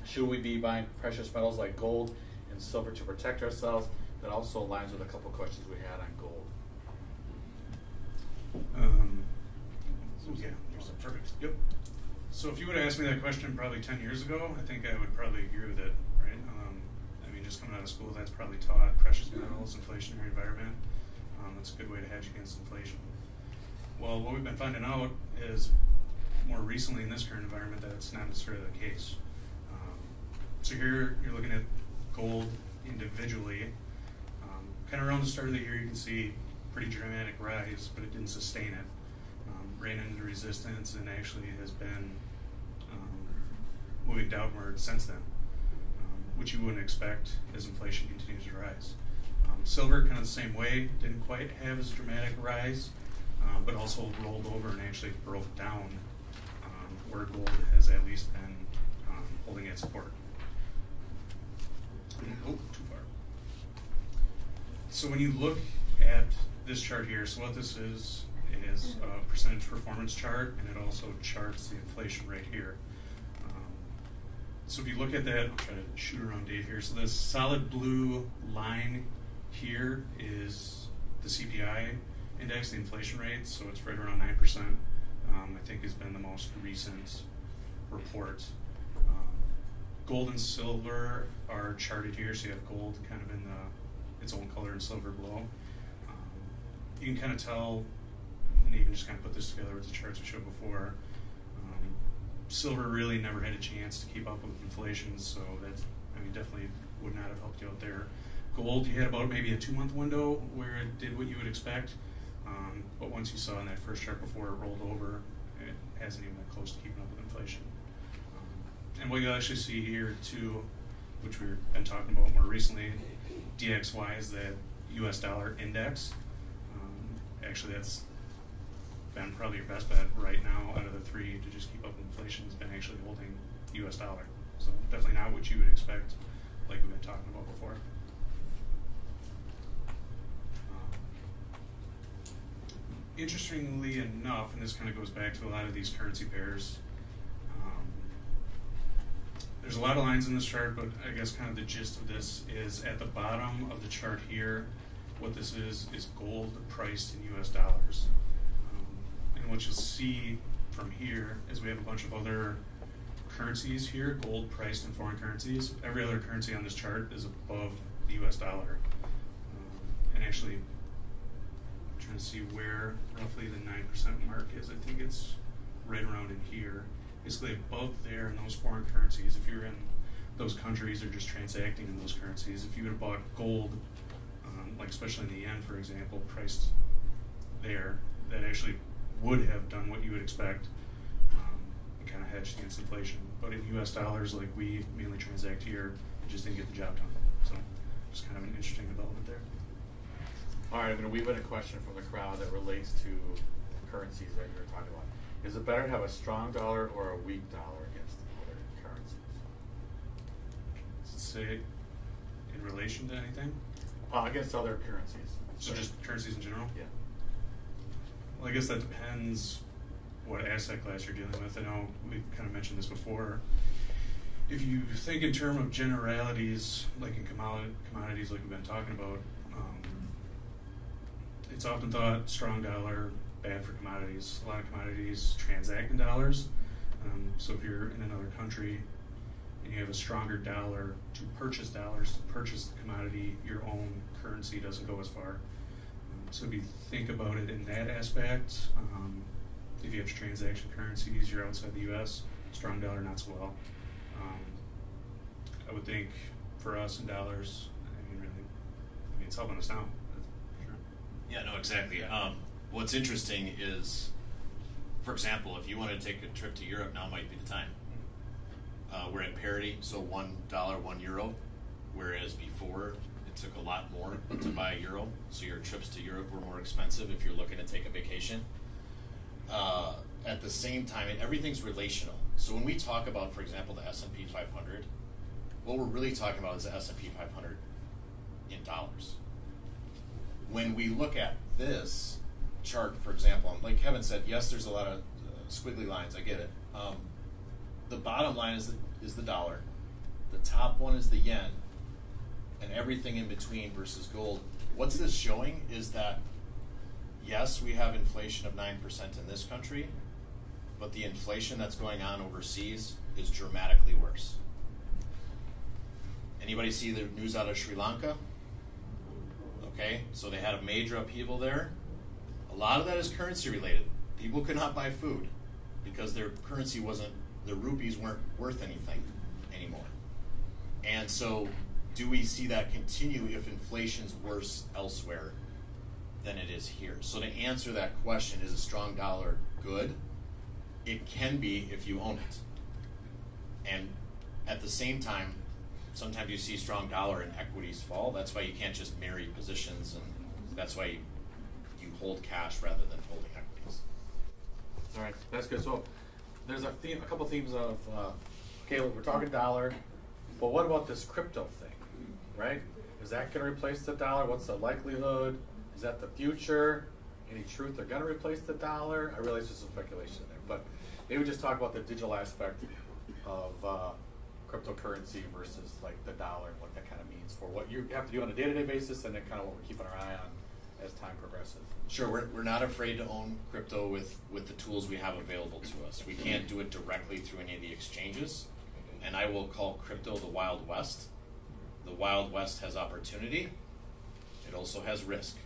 Speaker 1: should we be buying precious metals like gold and silver to protect ourselves? That also aligns with a couple questions we had on gold.
Speaker 5: Um, yeah, there's perfect. Yep. So if you would have asked me that question probably 10 years ago, I think I would probably agree with it, right? Um, I mean, just coming out of school, that's probably taught precious metals, inflationary environment. Um, that's a good way to hedge against inflation. Well, what we've been finding out is more recently in this current environment that it's not necessarily the case. Um, so here you're looking at gold individually. Um, kind of around the start of the year, you can see pretty dramatic rise, but it didn't sustain it. Um, ran into resistance and actually has been um, moving downward since then, um, which you wouldn't expect as inflation continues to rise. Um, silver, kind of the same way, didn't quite have as dramatic rise, but also rolled over and actually broke down where gold has at least been holding its support. Oh, too far. So when you look at this chart here, so what this is is a percentage performance chart, and it also charts the inflation rate here. Um, so if you look at that, I'll try to shoot around Dave here. So this solid blue line here is the CPI index, the inflation rate. So it's right around nine percent. Um, I think has been the most recent report. Um, gold and silver are charted here, so you have gold kind of in the its own color and silver below. Um, you can kind of tell, and even just kind of put this together with the charts we showed before. Um, silver really never had a chance to keep up with inflation, so that's I mean definitely would not have helped you out there. Gold, you had about maybe a two month window where it did what you would expect, um, but once you saw in that first chart before it rolled over, it hasn't even been close to keeping up with inflation. Um, and what you'll actually see here too, which we've been talking about more recently, DXY is the U.S. dollar index. Um, actually, that's been probably your best bet right now out of the three to just keep up with inflation. Has been actually holding U.S. dollar. So definitely not what you would expect, like we've been talking about before. Um, interestingly enough, and this kind of goes back to a lot of these currency pairs. There's a lot of lines in this chart, but I guess kind of the gist of this is at the bottom of the chart here what this is is gold priced in U.S. dollars. Um, and what you'll see from here is we have a bunch of other currencies here, gold priced in foreign currencies. Every other currency on this chart is above the U.S. dollar. Um, and actually, I'm trying to see where roughly the nine percent mark is. I think it's right around in here. Basically, above there in those foreign currencies. If you're in those countries or just transacting in those currencies, if you would have bought gold, um, like especially in the yen, for example, priced there, that actually would have done what you would expect um, and kind of hedged against inflation. But in U.S. dollars, like we mainly transact here, it just didn't get the job done. So, just kind of an interesting development there.
Speaker 6: All right, I'm going to weave in a question from the crowd that relates to currencies that you were talking about. Is it better to have a strong dollar or a weak dollar against other currencies?
Speaker 5: Does it say in relation to anything?
Speaker 6: Uh, against other currencies.
Speaker 5: So just currencies in general?
Speaker 6: Yeah.
Speaker 5: Well, I guess that depends what asset class you're dealing with. I know we've kind of mentioned this before. If you think in terms of generalities, like in commodities, like we've been talking about, um, it's often thought strong dollar bad for commodities. A lot of commodities transact in dollars. Um, so if you're in another country and you have a stronger dollar to purchase dollars to purchase the commodity, your own currency doesn't go as far. Um, so if you think about it in that aspect, um, if you have transaction currencies, you're outside the U.S., strong dollar not so well. Um, I would think for us in dollars, I mean, really, I mean, it's helping us now. Sure.
Speaker 4: Yeah, no, exactly. Um, what's interesting is, for example, if you want to take a trip to Europe, now might be the time. Uh, we're at parity, so one dollar, one euro, whereas before it took a lot more to buy a euro. So your trips to Europe were more expensive if you're looking to take a vacation. Uh, at the same time, and everything's relational. So when we talk about, for example, the S and P 500, what we're really talking about is the S and P 500 in dollars. When we look at this chart, for example, like Kevin said, yes, there's a lot of uh, squiggly lines. I get it. Um, the bottom line is the, is the dollar. The top one is the yen, and everything in between versus gold. What's this showing is that yes, we have inflation of 9% in this country, but the inflation that's going on overseas is dramatically worse. Anybody see the news out of Sri Lanka? Okay, so they had a major upheaval there. A lot of that is currency related. People could not buy food because their currency wasn't, the rupees weren't worth anything anymore. And so, do we see that continue if inflation's worse elsewhere than it is here? So, to answer that question, is a strong dollar good? It can be if you own it. And at the same time, sometimes you see strong dollar and equities fall. That's why you can't just marry positions, and that's why you, you hold cash rather than holding equities.
Speaker 6: All right, that's good. So there's a theme, a couple themes of uh, okay, we're talking dollar, but what about this crypto thing, right? Is that going to replace the dollar? What's the likelihood? Is that the future? Any truth they're going to replace the dollar? I realize there's some speculation there, but maybe just talk about the digital aspect of uh, cryptocurrency versus like the dollar and what that kind of means for what you have to do on a day-to-day basis, and then kind of what we're keeping our eye on as time progresses.
Speaker 4: Sure, we're, we're not afraid to own crypto with, with the tools we have available to us. We can't do it directly through any of the exchanges, and I will call crypto the Wild West. The Wild West has opportunity, it also has risk.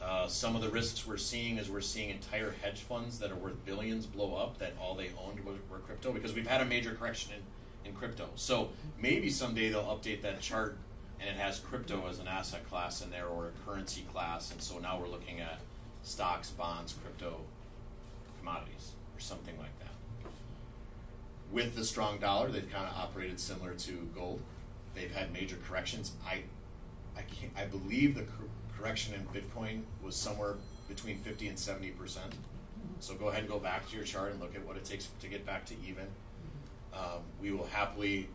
Speaker 4: Uh, some of the risks we're seeing is we're seeing entire hedge funds that are worth billions blow up that all they owned were, were crypto because we've had a major correction in, in crypto. So maybe someday they'll update that chart and it has crypto as an asset class in there or a currency class. And so now we're looking at stocks, bonds, crypto, commodities, or something like that. With the strong dollar, they've kind of operated similar to gold. They've had major corrections. I, I can't. I believe the cor- correction in Bitcoin was somewhere between fifty and seventy percent. So go ahead and go back to your chart and look at what it takes to get back to even. Um, we will happily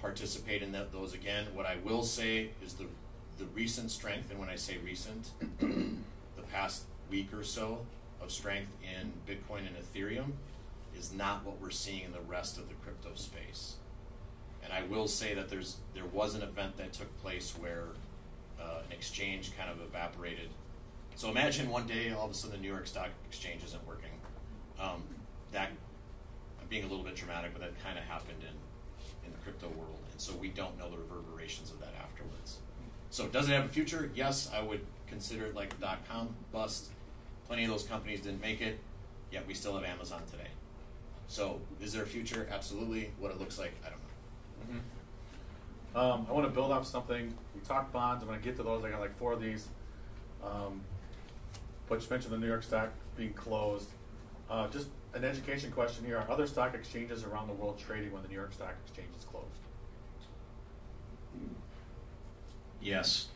Speaker 4: participate in that, those again. What I will say is the the recent strength, and when I say recent, the past week or so of strength in Bitcoin and Ethereum is not what we're seeing in the rest of the crypto space. And I will say that there's there was an event that took place where uh, an exchange kind of evaporated. So imagine one day all of a sudden the New York Stock Exchange isn't working. Um, that I'm being a little bit dramatic, but that kind of happened in in the crypto world, and so we don't know the reverberations of that afterwards. So does it have a future? Yes, I would consider it like the dot com bust. Plenty of those companies didn't make it, yet we still have Amazon today. So is there a future? Absolutely. What it looks like, I don't know.
Speaker 1: Um, I want to build off something. We talked bonds. I'm going to get to those. I got like four of these. Um, but you mentioned the New York stock being closed. Uh, just an education question here: Are other stock exchanges around the world trading when the New York Stock Exchange is closed?
Speaker 4: Yes.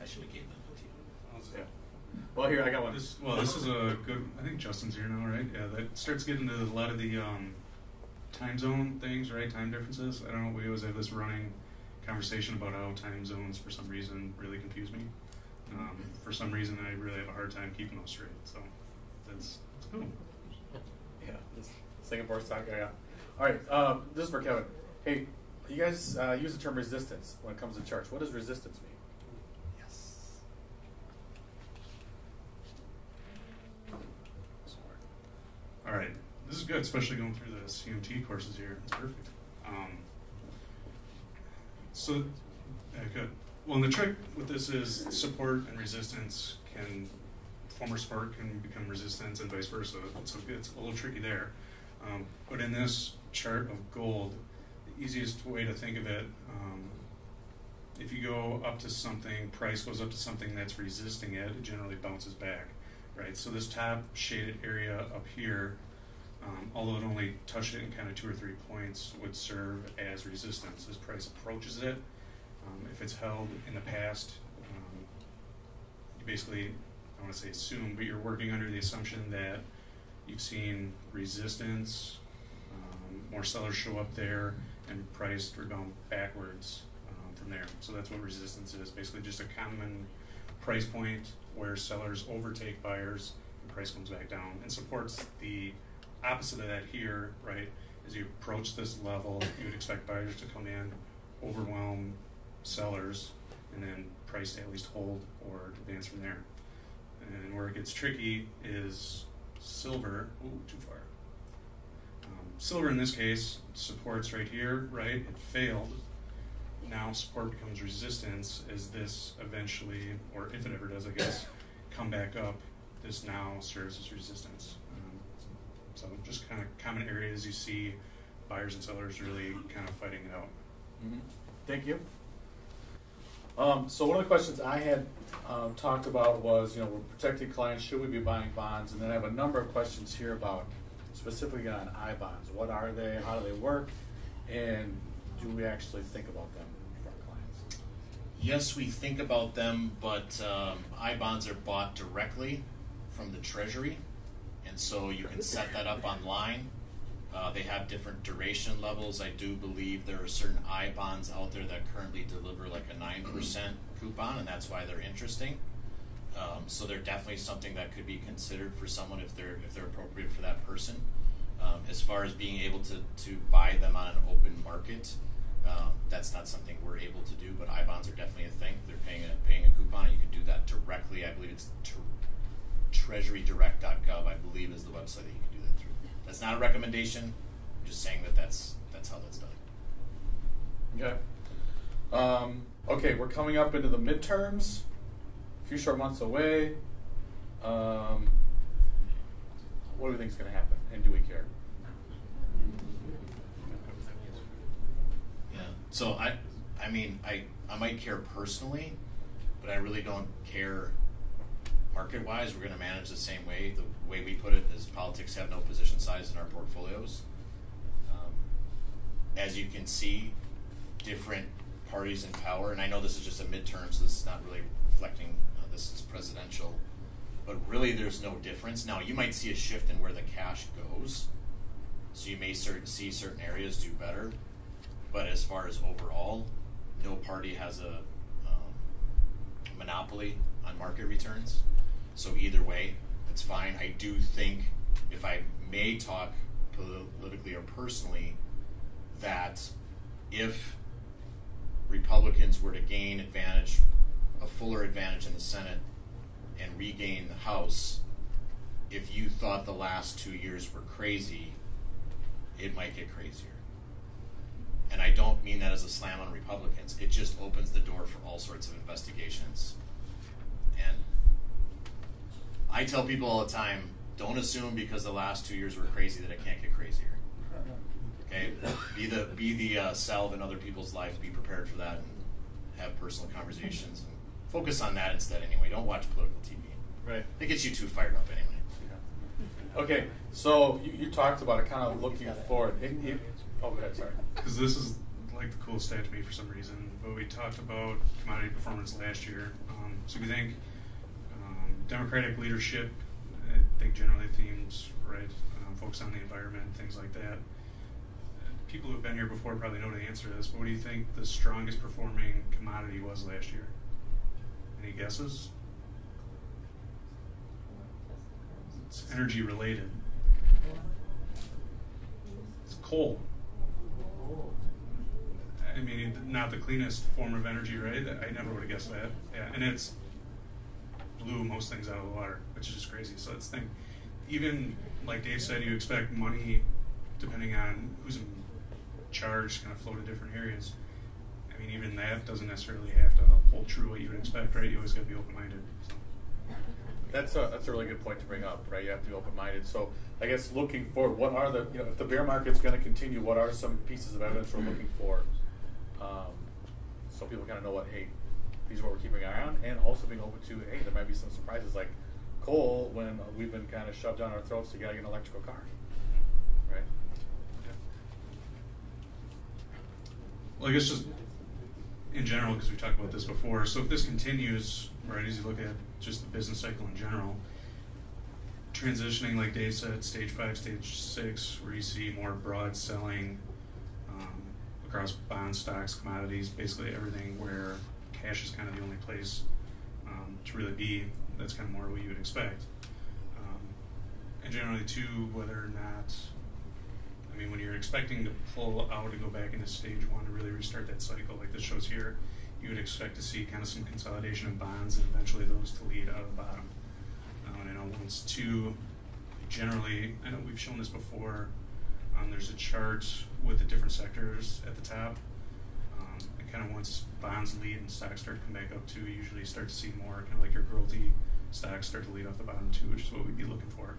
Speaker 4: I should have gave that to you.
Speaker 1: Yeah. Well, here I got one.
Speaker 5: This, well, this is a good. I think Justin's here now, right? Yeah, that starts getting to a lot of the um, time zone things, right? Time differences. I don't know. We always have this running conversation about how time zones, for some reason, really confuse me. Um, for some reason, I really have a hard time keeping those straight. So that's, that's.
Speaker 1: Yeah, this Singapore stock. Yeah. yeah. All right. Um, this is for Kevin. Hey, you guys uh, use the term resistance when it comes to charts. What does resistance mean? Yes.
Speaker 5: All right, this is good, especially going through the CMT courses here. It's perfect. Um, so, yeah, good. Well, and the trick with this is support and resistance can former support can become resistance and vice versa. So it's a little tricky there. Um, but in this chart of gold, the easiest way to think of it, um, if you go up to something, price goes up to something that's resisting it, it generally bounces back, right? So this top shaded area up here, um, although it only touched it in kind of two or three points, would serve as resistance as price approaches it. Um, if it's held in the past, um, you basically, I want to say assume, but you're working under the assumption that you've seen resistance, um, more sellers show up there, and price rebound backwards um, from there. So that's what resistance is basically just a common price point where sellers overtake buyers and price comes back down and supports the opposite of that here, right? As you approach this level, you would expect buyers to come in, overwhelm sellers, and then price to at least hold or advance from there. And where it gets tricky is silver. Ooh, too far. Um, silver in this case supports right here, right? It failed. Now support becomes resistance as this eventually, or if it ever does, I guess, come back up. This now serves as resistance. Um, so just kind of common areas you see buyers and sellers really kind of fighting it out.
Speaker 1: Mm-hmm. Thank you. Um, so one of the questions I had um, talked about was, you know, we're protecting clients. Should we be buying bonds? And then I have a number of questions here about specifically on I bonds. What are they? How do they work? And do we actually think about them for our clients?
Speaker 4: Yes, we think about them, but um, I bonds are bought directly from the Treasury, and so you can set that up online. Uh, they have different duration levels. I do believe there are certain I bonds out there that currently deliver like a nine percent coupon, and that's why they're interesting. Um, so they're definitely something that could be considered for someone if they're if they're appropriate for that person. Um, as far as being able to to buy them on an open market, um, that's not something we're able to do. But I bonds are definitely a thing. They're paying a paying a coupon. You can do that directly. I believe it's tr- treasurydirect.gov. I believe is the website that you can do that through. That's not a recommendation. I'm just saying that that's that's how that's done.
Speaker 1: Okay. Um, okay, we're coming up into the midterms. A few short months away. Um, what do we think is going to happen, and do we care?
Speaker 4: Yeah. So I, I mean, I I might care personally, but I really don't care market wise. We're going to manage the same way. The way we put it is politics have no position size in our portfolios. Um, as you can see, different parties in power, and I know this is just a midterm, so this is not really reflecting. Uh, this is presidential, but really, there's no difference. Now, you might see a shift in where the cash goes. So you may certain, see certain areas do better, but as far as overall, no party has a um, monopoly on market returns. So either way, that's fine. I do think, if I may talk politically or personally, that if Republicans were to gain advantage, a fuller advantage in the Senate, and regain the House, if you thought the last two years were crazy, it might get crazier. And I don't mean that as a slam on Republicans. It just opens the door for all sorts of investigations. And I tell people all the time don't assume because the last two years were crazy that it can't get crazier. Okay? Be the, be the uh, salve in other people's lives, be prepared for that, and have personal conversations. And focus on that instead, anyway. Don't watch political TV.
Speaker 6: Right.
Speaker 4: It gets you too fired up, anyway.
Speaker 6: Okay, so you, you talked about it, kind of looking forward. It, it, oh, go ahead, sorry.
Speaker 5: Because this is like the coolest stat to me for some reason. But we talked about commodity performance last year. Um, so we think democratic leadership, I think generally themes, right? Um, focus on the environment, things like that. People who've been here before probably know the answer to this, but what do you think the strongest performing commodity was last year? Any guesses? It's energy related. It's coal. I mean, not the cleanest form of energy, right? I never would have guessed that. Yeah, and it's blew most things out of the water, which is just crazy. So the thing. Even like Dave said, you expect money, depending on who's in charge, to kind of flow to different areas. I mean, even that doesn't necessarily have to hold true what you would expect, right? You always got to be open minded. So.
Speaker 6: That's a that's a really good point to bring up, right? You have to be open minded. So I guess looking forward, what are the you know if the bear market's going to continue, what are some pieces of evidence we're looking for, um, so people kind of know what hey, these are what we're keeping an eye on, and also being open to hey, there might be some surprises like coal when we've been kind of shoved down our throats to get an electrical car, right?
Speaker 5: Well, I guess just in general, because we talked about this before. So if this continues, right, as you look at just the business cycle in general, transitioning, like Dave said, stage five, stage six, where you see more broad selling um, across bond stocks, commodities, basically everything where cash is kind of the only place um, to really be. That's kind of more what you would expect. Um, and generally, too, whether or not I mean, when you're expecting to pull out and go back into stage one to really restart that cycle, like this shows here, you would expect to see kind of some consolidation of bonds and eventually those to lead out of the bottom. Um, and I know once two, generally, I know we've shown this before. Um, there's a chart with the different sectors at the top. And kind of once bonds lead and stocks start to come back up too, you usually start to see more kind of like your growthy stocks start to lead off the bottom too, which is what we'd be looking for.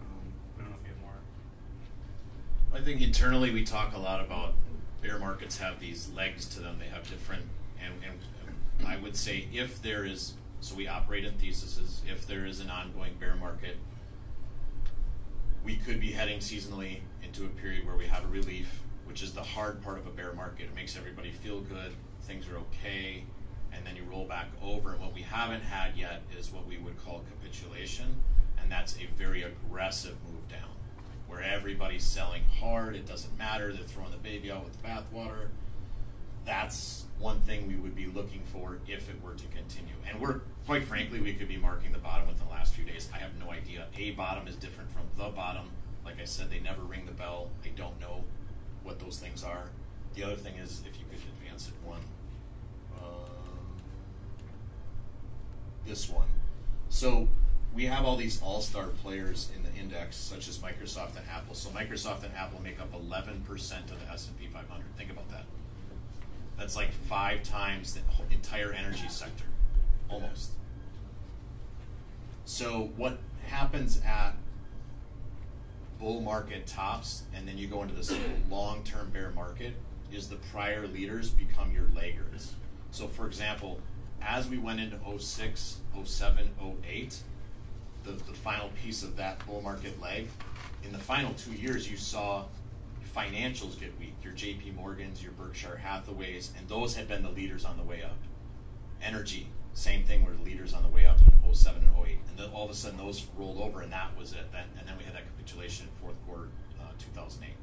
Speaker 5: Um, I don't know if you have more.
Speaker 4: I think internally we talk a lot about bear markets have these legs to them. They have different, and, and I would say if there is, so we operate in theses. If there is an ongoing bear market, we could be heading seasonally into a period where we have a relief, which is the hard part of a bear market. It makes everybody feel good, things are okay, and then you roll back over. And what we haven't had yet is what we would call capitulation, and that's a very aggressive move down where everybody's selling hard. It doesn't matter. They're throwing the baby out with the bathwater. That's one thing we would be looking for if it were to continue. And we're, quite frankly, we could be marking the bottom within the last few days. I have no idea. A bottom is different from the bottom. Like I said, they never ring the bell. I don't know what those things are. The other thing is, if you could advance it one, um, this one. So we have all these all-star players in the index, such as Microsoft and Apple. So Microsoft and Apple make up 11% of the S&P 500. Think about that. That's like five times the entire energy sector, almost. So what happens at bull market tops, and then you go into this long-term bear market, is the prior leaders become your laggards. So for example, as we went into 06, 07, 08, the, the final piece of that bull market leg, in the final two years, you saw financials get weak. Your J.P. Morgans, your Berkshire Hathaways, and those had been the leaders on the way up. Energy, same thing, were the leaders on the way up 07 and 08. And then all of a sudden, those rolled over, and that was it. Then, and then we had that capitulation in fourth quarter uh, 2008.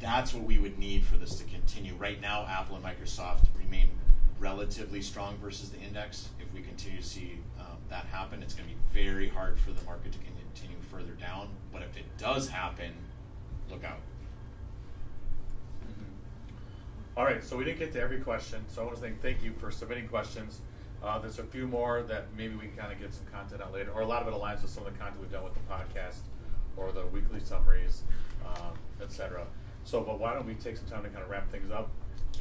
Speaker 4: That's what we would need for this to continue. Right now, Apple and Microsoft remain relatively strong versus the index. If we continue to see um, that happen, it's going to be very hard for the market to continue further down. But if it does happen, look out.
Speaker 6: All right, so we didn't get to every question, so I want to thank, thank you for submitting questions. Uh, there's a few more that maybe we can kind of get some content out later, or a lot of it aligns with some of the content we've done with the podcast or the weekly summaries, um, et cetera. So, but why don't we take some time to kind of wrap things up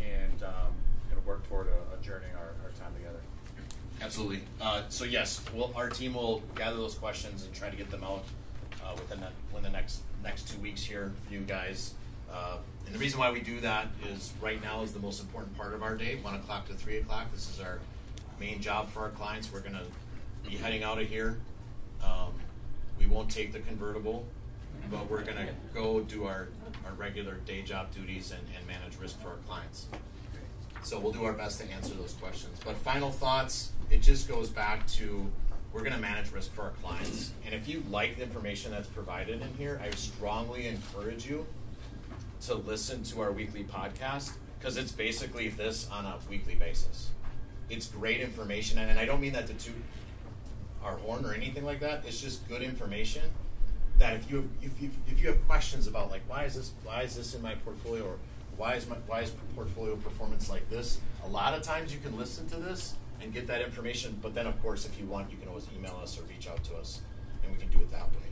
Speaker 6: and um, kind of work toward uh, adjourning our, our time together?
Speaker 4: Absolutely. Uh, so yes, we'll, our team will gather those questions and try to get them out uh, within the, within the next next two weeks here for you guys. Uh, and the reason why we do that is right now is the most important part of our day, one o'clock to three o'clock. This is our main job for our clients. We're going to be heading out of here. Um, we won't take the convertible, but we're going to go do our, our regular day job duties and, and manage risk for our clients. So we'll do our best to answer those questions. But final thoughts, it just goes back to we're going to manage risk for our clients. And if you like the information that's provided in here, I strongly encourage you to listen to our weekly podcast because it's basically this on a weekly basis. It's great information, and I don't mean that to toot our horn or anything like that. It's just good information that if you have, if you if you have questions about like why is this why is this in my portfolio or why is my why is portfolio performance like this, a lot of times you can listen to this and get that information. But then, of course, if you want, you can always email us or reach out to us, and we can do it that way.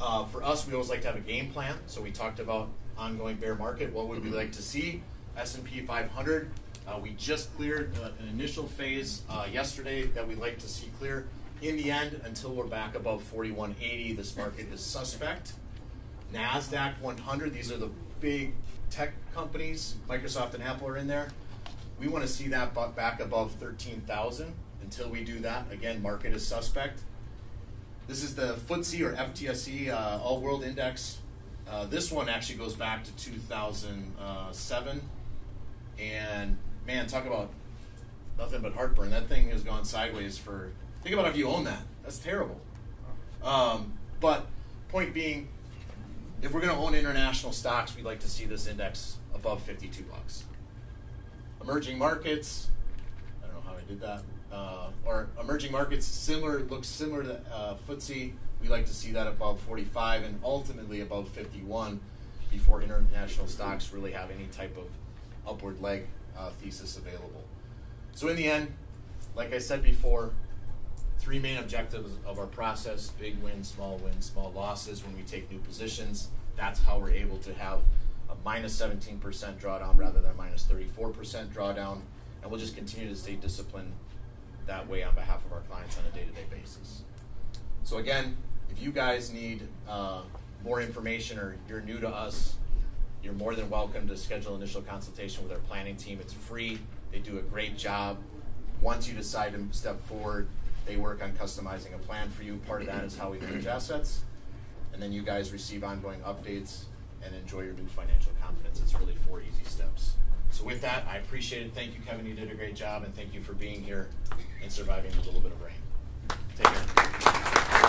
Speaker 4: Uh, for us, we always like to have a game plan. So we talked about ongoing bear market. What would we like to see? S&P 500. Uh, we just cleared uh, an initial phase uh, yesterday that we'd like to see clear. In the end, until we're back above 4180, this market is suspect. NASDAQ 100, these are the big tech companies. Microsoft and Apple are in there. We want to see that back above 13,000. Until we do that, again, market is suspect. This is the FTSE or FTSE uh, All World Index. Uh, this one actually goes back to 2007. And man, talk about nothing but heartburn. That thing has gone sideways for. Think about if you own that. That's terrible. Um, but point being, if we're going to own international stocks, we'd like to see this index above 52 bucks. Emerging markets, I don't know how I did that, uh, or emerging markets similar looks similar to uh, FTSE. We like to see that above 45 and ultimately above 51 before international stocks really have any type of upward leg uh, thesis available. So in the end, like I said before, three main objectives of our process: big wins, small wins, small losses. When we take new positions, that's how we're able to have a minus 17% drawdown rather than minus 34% drawdown. And we'll just continue to stay disciplined that way on behalf of our clients on a day-to-day basis. So again, if you guys need uh, more information or you're new to us, you're more than welcome to schedule an initial consultation with our planning team. It's free. They do a great job. Once you decide to step forward, they work on customizing a plan for you. Part of that is how we manage assets. And then you guys receive ongoing updates and enjoy your new financial confidence. It's really four easy steps. So with that, I appreciate it. Thank you, Kevin. You did a great job, and thank you for being here and surviving a little bit of rain. Take care.